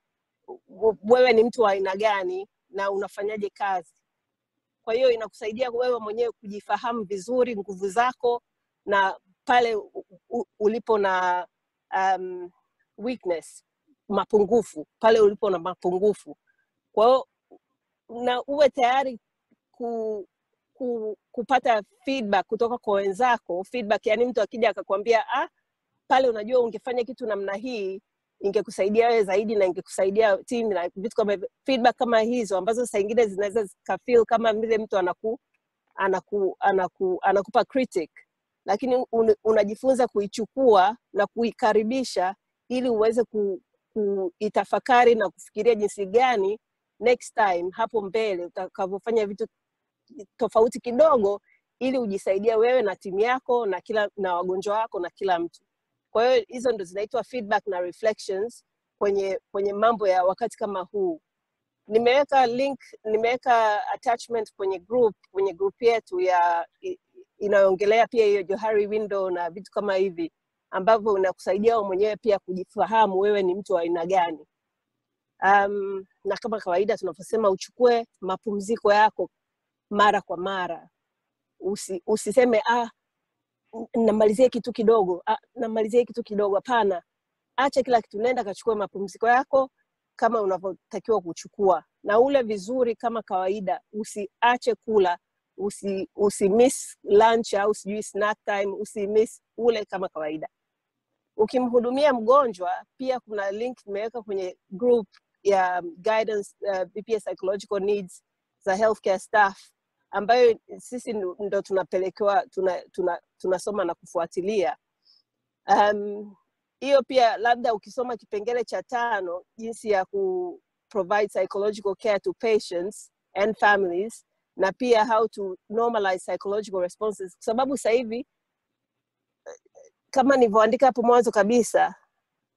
wewe ni mtu wa aina gani na unafanyaje kazi. Kwa hiyo inakusaidia wewe mwenyewe kujifahamu vizuri, nguvu zako na pale ulipo na um, weakness, mapungufu, pale ulipo na mapungufu. Kwa hiyo na uwe tayari ku, ku, kupata feedback kutoka kwa wenzako. Feedback yani mtu akija akakwambia ah, pale unajua ungefanya kitu namna hii ingekusaidia wewe zaidi na ingekusaidia timu na vitu kama hivyo. feedback kama hizo ambazo saa ingine zinaweza zikafeel kama vile mtu anaku, anaku, anaku, anakupa critic lakini un, unajifunza kuichukua na kuikaribisha ili uweze ku, kuitafakari na kufikiria jinsi gani next time hapo mbele utakavyofanya vitu tofauti kidogo ili ujisaidia wewe na timu yako na kila na wagonjwa wako na kila mtu. Kwa hiyo hizo ndo zinaitwa feedback na reflections kwenye kwenye mambo ya wakati kama huu. Nimeweka link nimeweka attachment kwenye group kwenye group yetu ya inayoongelea pia hiyo johari window na vitu kama hivi ambavyo unakusaidia wewe mwenyewe pia kujifahamu wewe ni mtu wa aina gani. Um, na kama kawaida tunavyosema uchukue mapumziko yako mara kwa mara. Usi, usiseme ah, namalizie kitu kidogo ah, namalizia kitu kidogo. Hapana. Acha kila kitu nenda kachukue mapumziko yako kama unavyotakiwa kuchukua. Na ule vizuri kama kawaida usiache kula usi, usi miss lunch au sijui snack time usi miss ule kama kawaida. Ukimhudumia mgonjwa pia kuna link imeweka kwenye group ya guidance uh, BPS psychological needs za healthcare staff ambayo sisi ndo tunapelekewa tuna, tuna, tunasoma na kufuatilia. Um, hiyo pia labda ukisoma kipengele cha tano jinsi ya ku provide psychological care to patients and families na pia how to normalize psychological responses. Kwa sababu sasa hivi kama nilivyoandika hapo mwanzo kabisa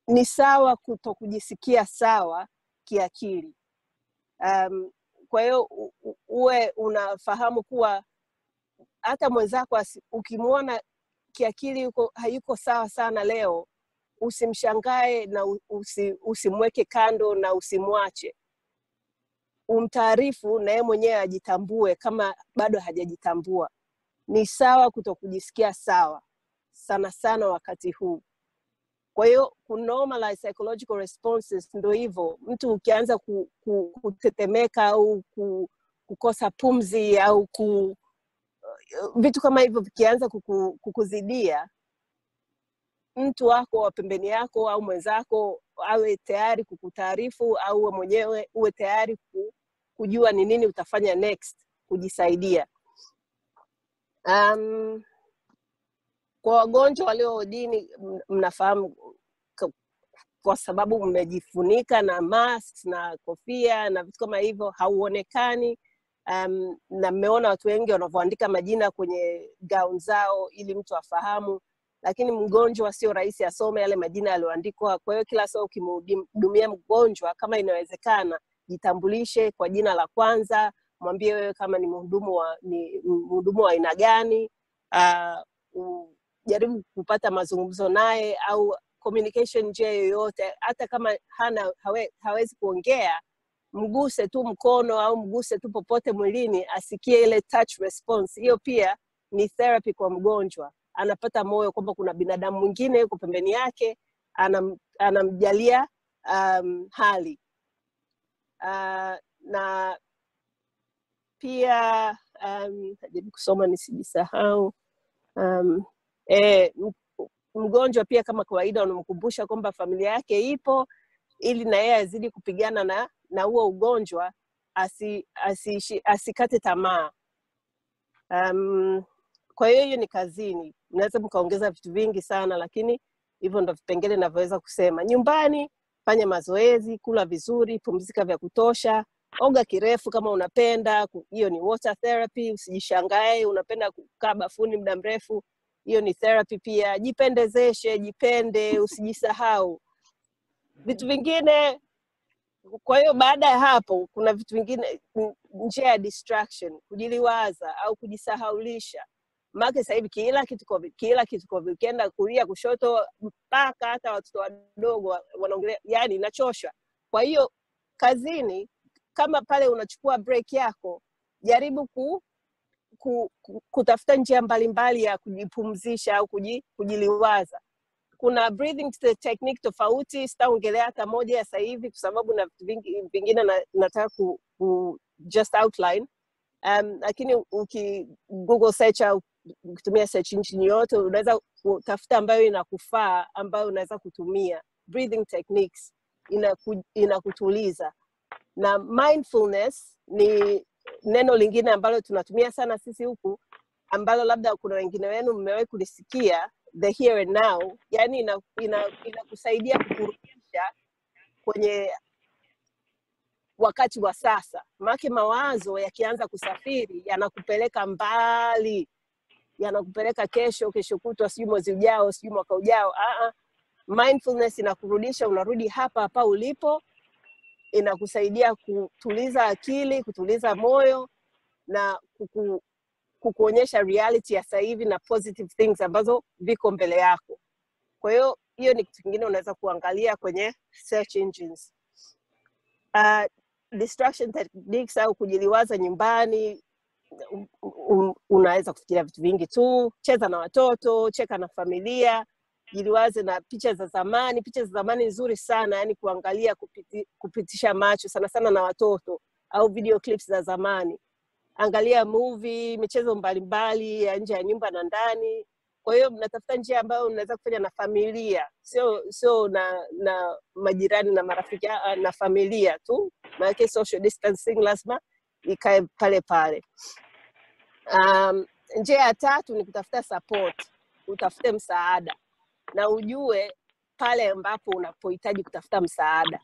ni sawa kuto kujisikia sawa kiakili. Um, kwa hiyo uwe unafahamu kuwa hata mwenzako ukimwona kiakili yuko hayuko sawa sana leo usimshangae na usi, usimweke kando na usimwache umtaarifu na yeye mwenyewe ajitambue kama bado hajajitambua. Ni sawa kuto kujisikia sawa sana sana wakati huu. Kwa hiyo kunormalize psychological responses ndo hivyo mtu ukianza ku, ku, kutetemeka au ku, kukosa pumzi au ku, vitu kama hivyo vikianza kuku, kukuzidia mtu wako wa pembeni yako au mwenzako awe tayari kukutaarifu au mwenyewe uwe tayari kujua ni nini utafanya next kujisaidia. Um, kwa wagonjwa walio odini mnafahamu kwa sababu mmejifunika na mask na kofia na vitu kama hivyo hauonekani. Um, na mmeona watu wengi wanavyoandika majina kwenye gaun zao ili mtu afahamu lakini mgonjwa sio rahisi asome yale majina yaliyoandikwa. Kwa hiyo kila saa ukimhudumia mgonjwa kama inawezekana jitambulishe kwa jina la kwanza mwambie wewe kama ni mhudumu wa ni mhudumu wa aina gani uh, jaribu kupata mazungumzo naye au communication njia yoyote. Hata kama hana hawe, hawezi kuongea mguse tu mkono au mguse tu popote mwilini asikie ile touch response. Hiyo pia ni therapy kwa mgonjwa. Anapata moyo kwamba kuna binadamu mwingine yuko pembeni yake anam, anamjalia um, hali uh, na pia um, kusoma nisijisahau. Um, e, mgonjwa pia kama kawaida unamkumbusha kwamba familia yake ipo ili na yeye azidi kupigana na na huo ugonjwa asi, asi, asikate tamaa. Um, kwa hiyo hiyo ni kazini. Mnaweza mkaongeza vitu vingi sana lakini hivyo ndo vipengele navyoweza kusema. Nyumbani fanya mazoezi kula vizuri pumzika vya kutosha oga kirefu kama unapenda hiyo ni water therapy usijishangae unapenda kukaa bafuni muda mrefu hiyo ni therapy pia. Jipendezeshe jipende usijisahau. Vitu vingine kwa hiyo baada ya hapo kuna vitu vingine njia ya distraction kujiliwaza au kujisahaulisha maake sasa hivi kila kitu COVID, kila kitu COVID. ukienda kulia kushoto mpaka hata watoto wadogo wanaongelea yani inachosha kwa hiyo kazini kama pale unachukua break yako jaribu ku, ku, ku, kutafuta njia mbalimbali ya kujipumzisha au kuji, kujiliwaza kuna breathing te- technique tofauti sitaongelea hata moja sasa hivi kwa sababu na vitu vingine na, nataka ku, ku just outline um, lakini uki google search au ukitumia search engine yote unaweza kutafuta ambayo inakufaa ambayo unaweza kutumia. Breathing techniques inaku, inakutuliza. Na mindfulness ni neno lingine ambalo tunatumia sana sisi huku ambalo labda kuna wengine wenu mmewahi kulisikia the here and now. Yani inakusaidia ina, ina kukurudisha kwenye wakati wa sasa. Make mawazo yakianza kusafiri yanakupeleka mbali yanakupeleka kesho kesho kutwa sijui mwezi ujao sijui mwaka ujao. Aa, mindfulness inakurudisha unarudi hapa hapa ulipo. Inakusaidia kutuliza akili kutuliza moyo na kuku, kukuonyesha reality ya sasa hivi na positive things ambazo viko mbele yako. Kwa hiyo hiyo ni kitu kingine unaweza kuangalia kwenye search engines. Uh, distraction techniques au kujiliwaza nyumbani unaweza kufikiria vitu vingi tu. Cheza na watoto cheka na familia jiliwaze na picha za zamani. Picha za zamani nzuri sana yani kuangalia kupiti, kupitisha macho sana sana na watoto au video clips za zamani. Angalia movie michezo mbalimbali ya nje ya nyumba na ndani. Kwa hiyo mnatafuta njia ambayo mnaweza kufanya na familia. Sio sio na na majirani na marafiki na familia tu. Maanake social distancing lazima ikae pale pale. Um, njia ya tatu ni kutafuta support utafute msaada. Na ujue pale ambapo unapohitaji kutafuta msaada.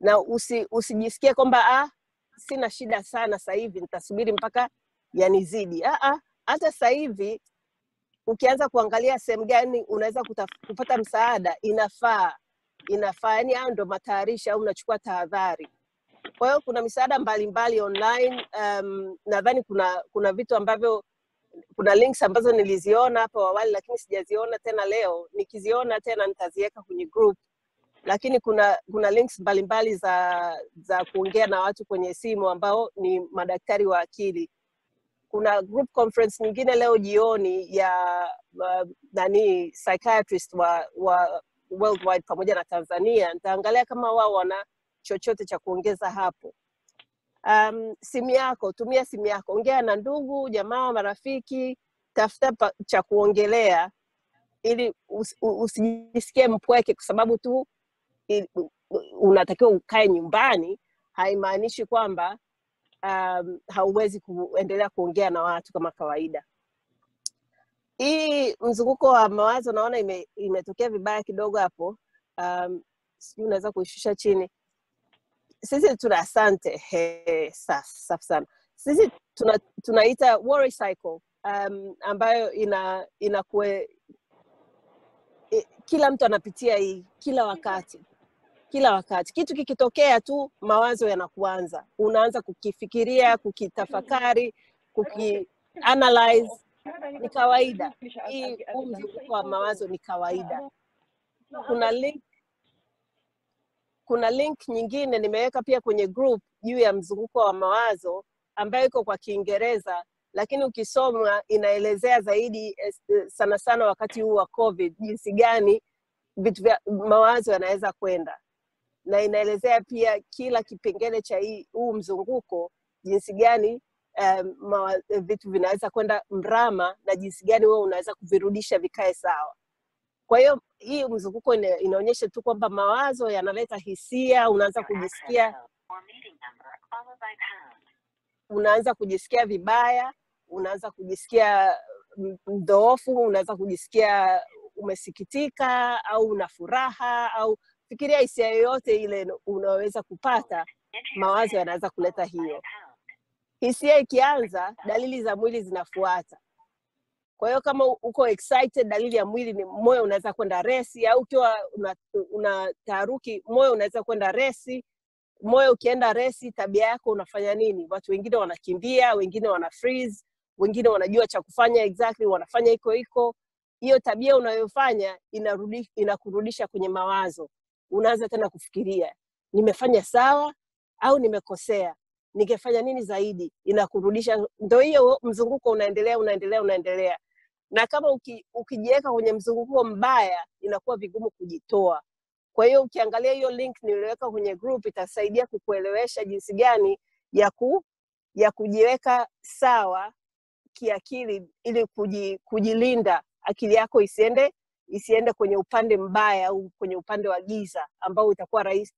Na usi, usijisikie kwamba ah, sina shida sana sasa hivi nitasubiri mpaka yanizidi. Ah, ah, hata sasa hivi ukianza kuangalia sehemu gani unaweza kupata msaada inafaa. Inafaa yani hayo ndo matayarisho au unachukua tahadhari kwa hiyo kuna misaada mbalimbali online um, nadhani kuna kuna vitu ambavyo kuna links ambazo niliziona hapo awali lakini sijaziona tena leo. Nikiziona tena nitaziweka kwenye group. Lakini kuna kuna links mbalimbali za za kuongea na watu kwenye simu ambao ni madaktari wa akili. Kuna group conference nyingine leo jioni ya uh, nani psychiatrist wa, wa worldwide pamoja na tanzania. Nitaangalia kama wao wana chochote cha kuongeza hapo. Um, simu yako tumia simu yako. Ongea na ndugu jamaa marafiki tafuta pa, cha kuongelea ili us, usijisikie mpweke kwa sababu tu i- u- u- unatakiwa ukae nyumbani haimaanishi kwamba um, hauwezi kuendelea kuongea na watu kama kawaida. Hii mzunguko wa mawazo naona imetokea ime, vibaya kidogo hapo. Um, sijui unaweza kuishusha chini sisi tuna asante safi sana. Sisi tuna, tunaita cycle um, ambayo ina inakue kila mtu anapitia hii kila wakati. Kila wakati. Kitu kikitokea tu mawazo yanakuanza. Unaanza kukifikiria kukitafakari kuki analyze. Ni kawaida. Hii mzunguko wa mawazo ni kawaida. Kuna link kuna link nyingine nimeweka pia kwenye group juu ya mzunguko wa mawazo ambayo iko kwa kiingereza lakini ukisoma inaelezea zaidi eh, sana sana wakati huu wa covid jinsi gani vitu vya mawazo yanaweza kwenda. Na inaelezea pia kila kipengele cha huu mzunguko jinsi gani um, vitu vinaweza kwenda mrama na jinsi gani wewe unaweza kuvirudisha vikae sawa kwa hiyo hii mzunguko ina, inaonyesha tu kwamba mawazo yanaleta hisia unaanza kujisikia unaanza kujisikia vibaya unaanza kujisikia mdhoofu unaanza kujisikia umesikitika au una furaha au fikiria hisia yoyote ile unaweza kupata mawazo yanaweza kuleta hiyo. Hisia ikianza dalili za mwili zinafuata kwa hiyo kama uko excited dalili ya mwili ni moyo unaweza kwenda resi au ukiwa una, una taharuki moyo unaweza kwenda resi moyo ukienda resi tabia yako unafanya nini? Watu wengine wanakimbia wengine wana freeze wengine wanajua cha kufanya exactly wanafanya iko iko hiyo tabia unayofanya inarudi inakurudisha kwenye mawazo. Unaanza tena kufikiria nimefanya sawa au nimekosea? Ningefanya nini zaidi? Inakurudisha ndo hiyo mzunguko unaendelea unaendelea unaendelea na kama uki, ukijiweka kwenye mzunguko mbaya inakuwa vigumu kujitoa. Kwa hiyo ukiangalia hiyo link niliweka kwenye group itasaidia kukuelewesha jinsi gani ya ku ya kujiweka sawa kiakili ili kuji, kujilinda akili yako isiende isiende kwenye upande mbaya au kwenye upande wa giza ambao itakuwa rahisi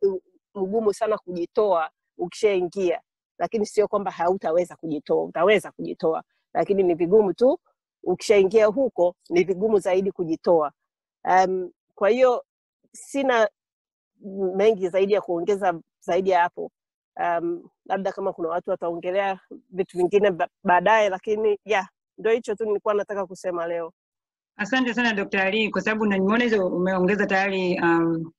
mgumu sana kujitoa ukishaingia. Lakini sio kwamba hautaweza kujitoa utaweza kujitoa. Lakini ni vigumu tu ukishaingia huko ni vigumu zaidi kujitoa. Um, kwa hiyo sina mengi zaidi ya kuongeza zaidi ya hapo. Um, labda kama kuna watu wataongelea vitu vingine baadaye lakini yeah ndo hicho tu nilikuwa nataka kusema leo. Asante sana Dr. Ali kwa sababu nanimona hizo umeongeza tayari um,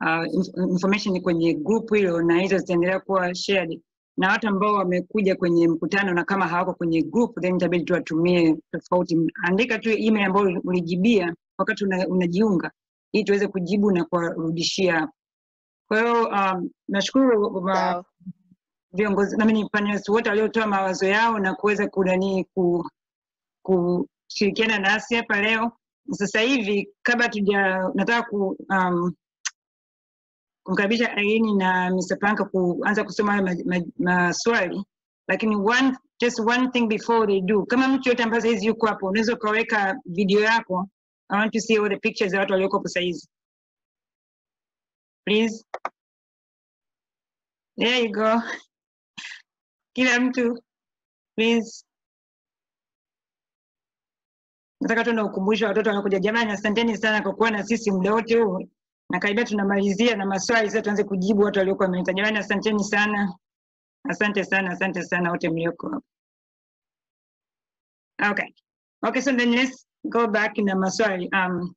uh, inf- information kwenye group hilo na hizo zitaendelea kuwa shared na watu ambao wamekuja kwenye mkutano na kama hawako kwenye group then itabidi tuwatumie tofauti. Andika tu email ambayo ulijibia wakati una, unajiunga ili tuweze kujibu na kuwarudishia hapo. Kwa hiyo um, nashukuru wow. sawa viongozi nami panelists wote waliotoa mawazo yao na kuweza kunani ku, kushirikiana nasi hapa leo. Sasa hivi kabla tuja nataka ku, um, kumkaribisha Irene na Mr. Panka kuanza kusoma hayo ma- ma- maswali, lakini one, just one thing before they do, kama mtu yote ambaye saizi yuko hapo, unaweza ukaweka video yako. I want to see all the pictures za watu walioko hapo saizi. Please. There you go. Kila mtu please. Nataka tu na ukumbusho watoto wanakuja, jamani, asanteni sana kwa kuwa na sisi muda wote huu, na karibia tunamalizia na maswali sasa, tuanze kujibu watu waliokuwa wameita. Jamani, asanteni sana, asante sana, asante sana wote mlioko hapa. Okay, okay, so then let's go back na maswali. Um,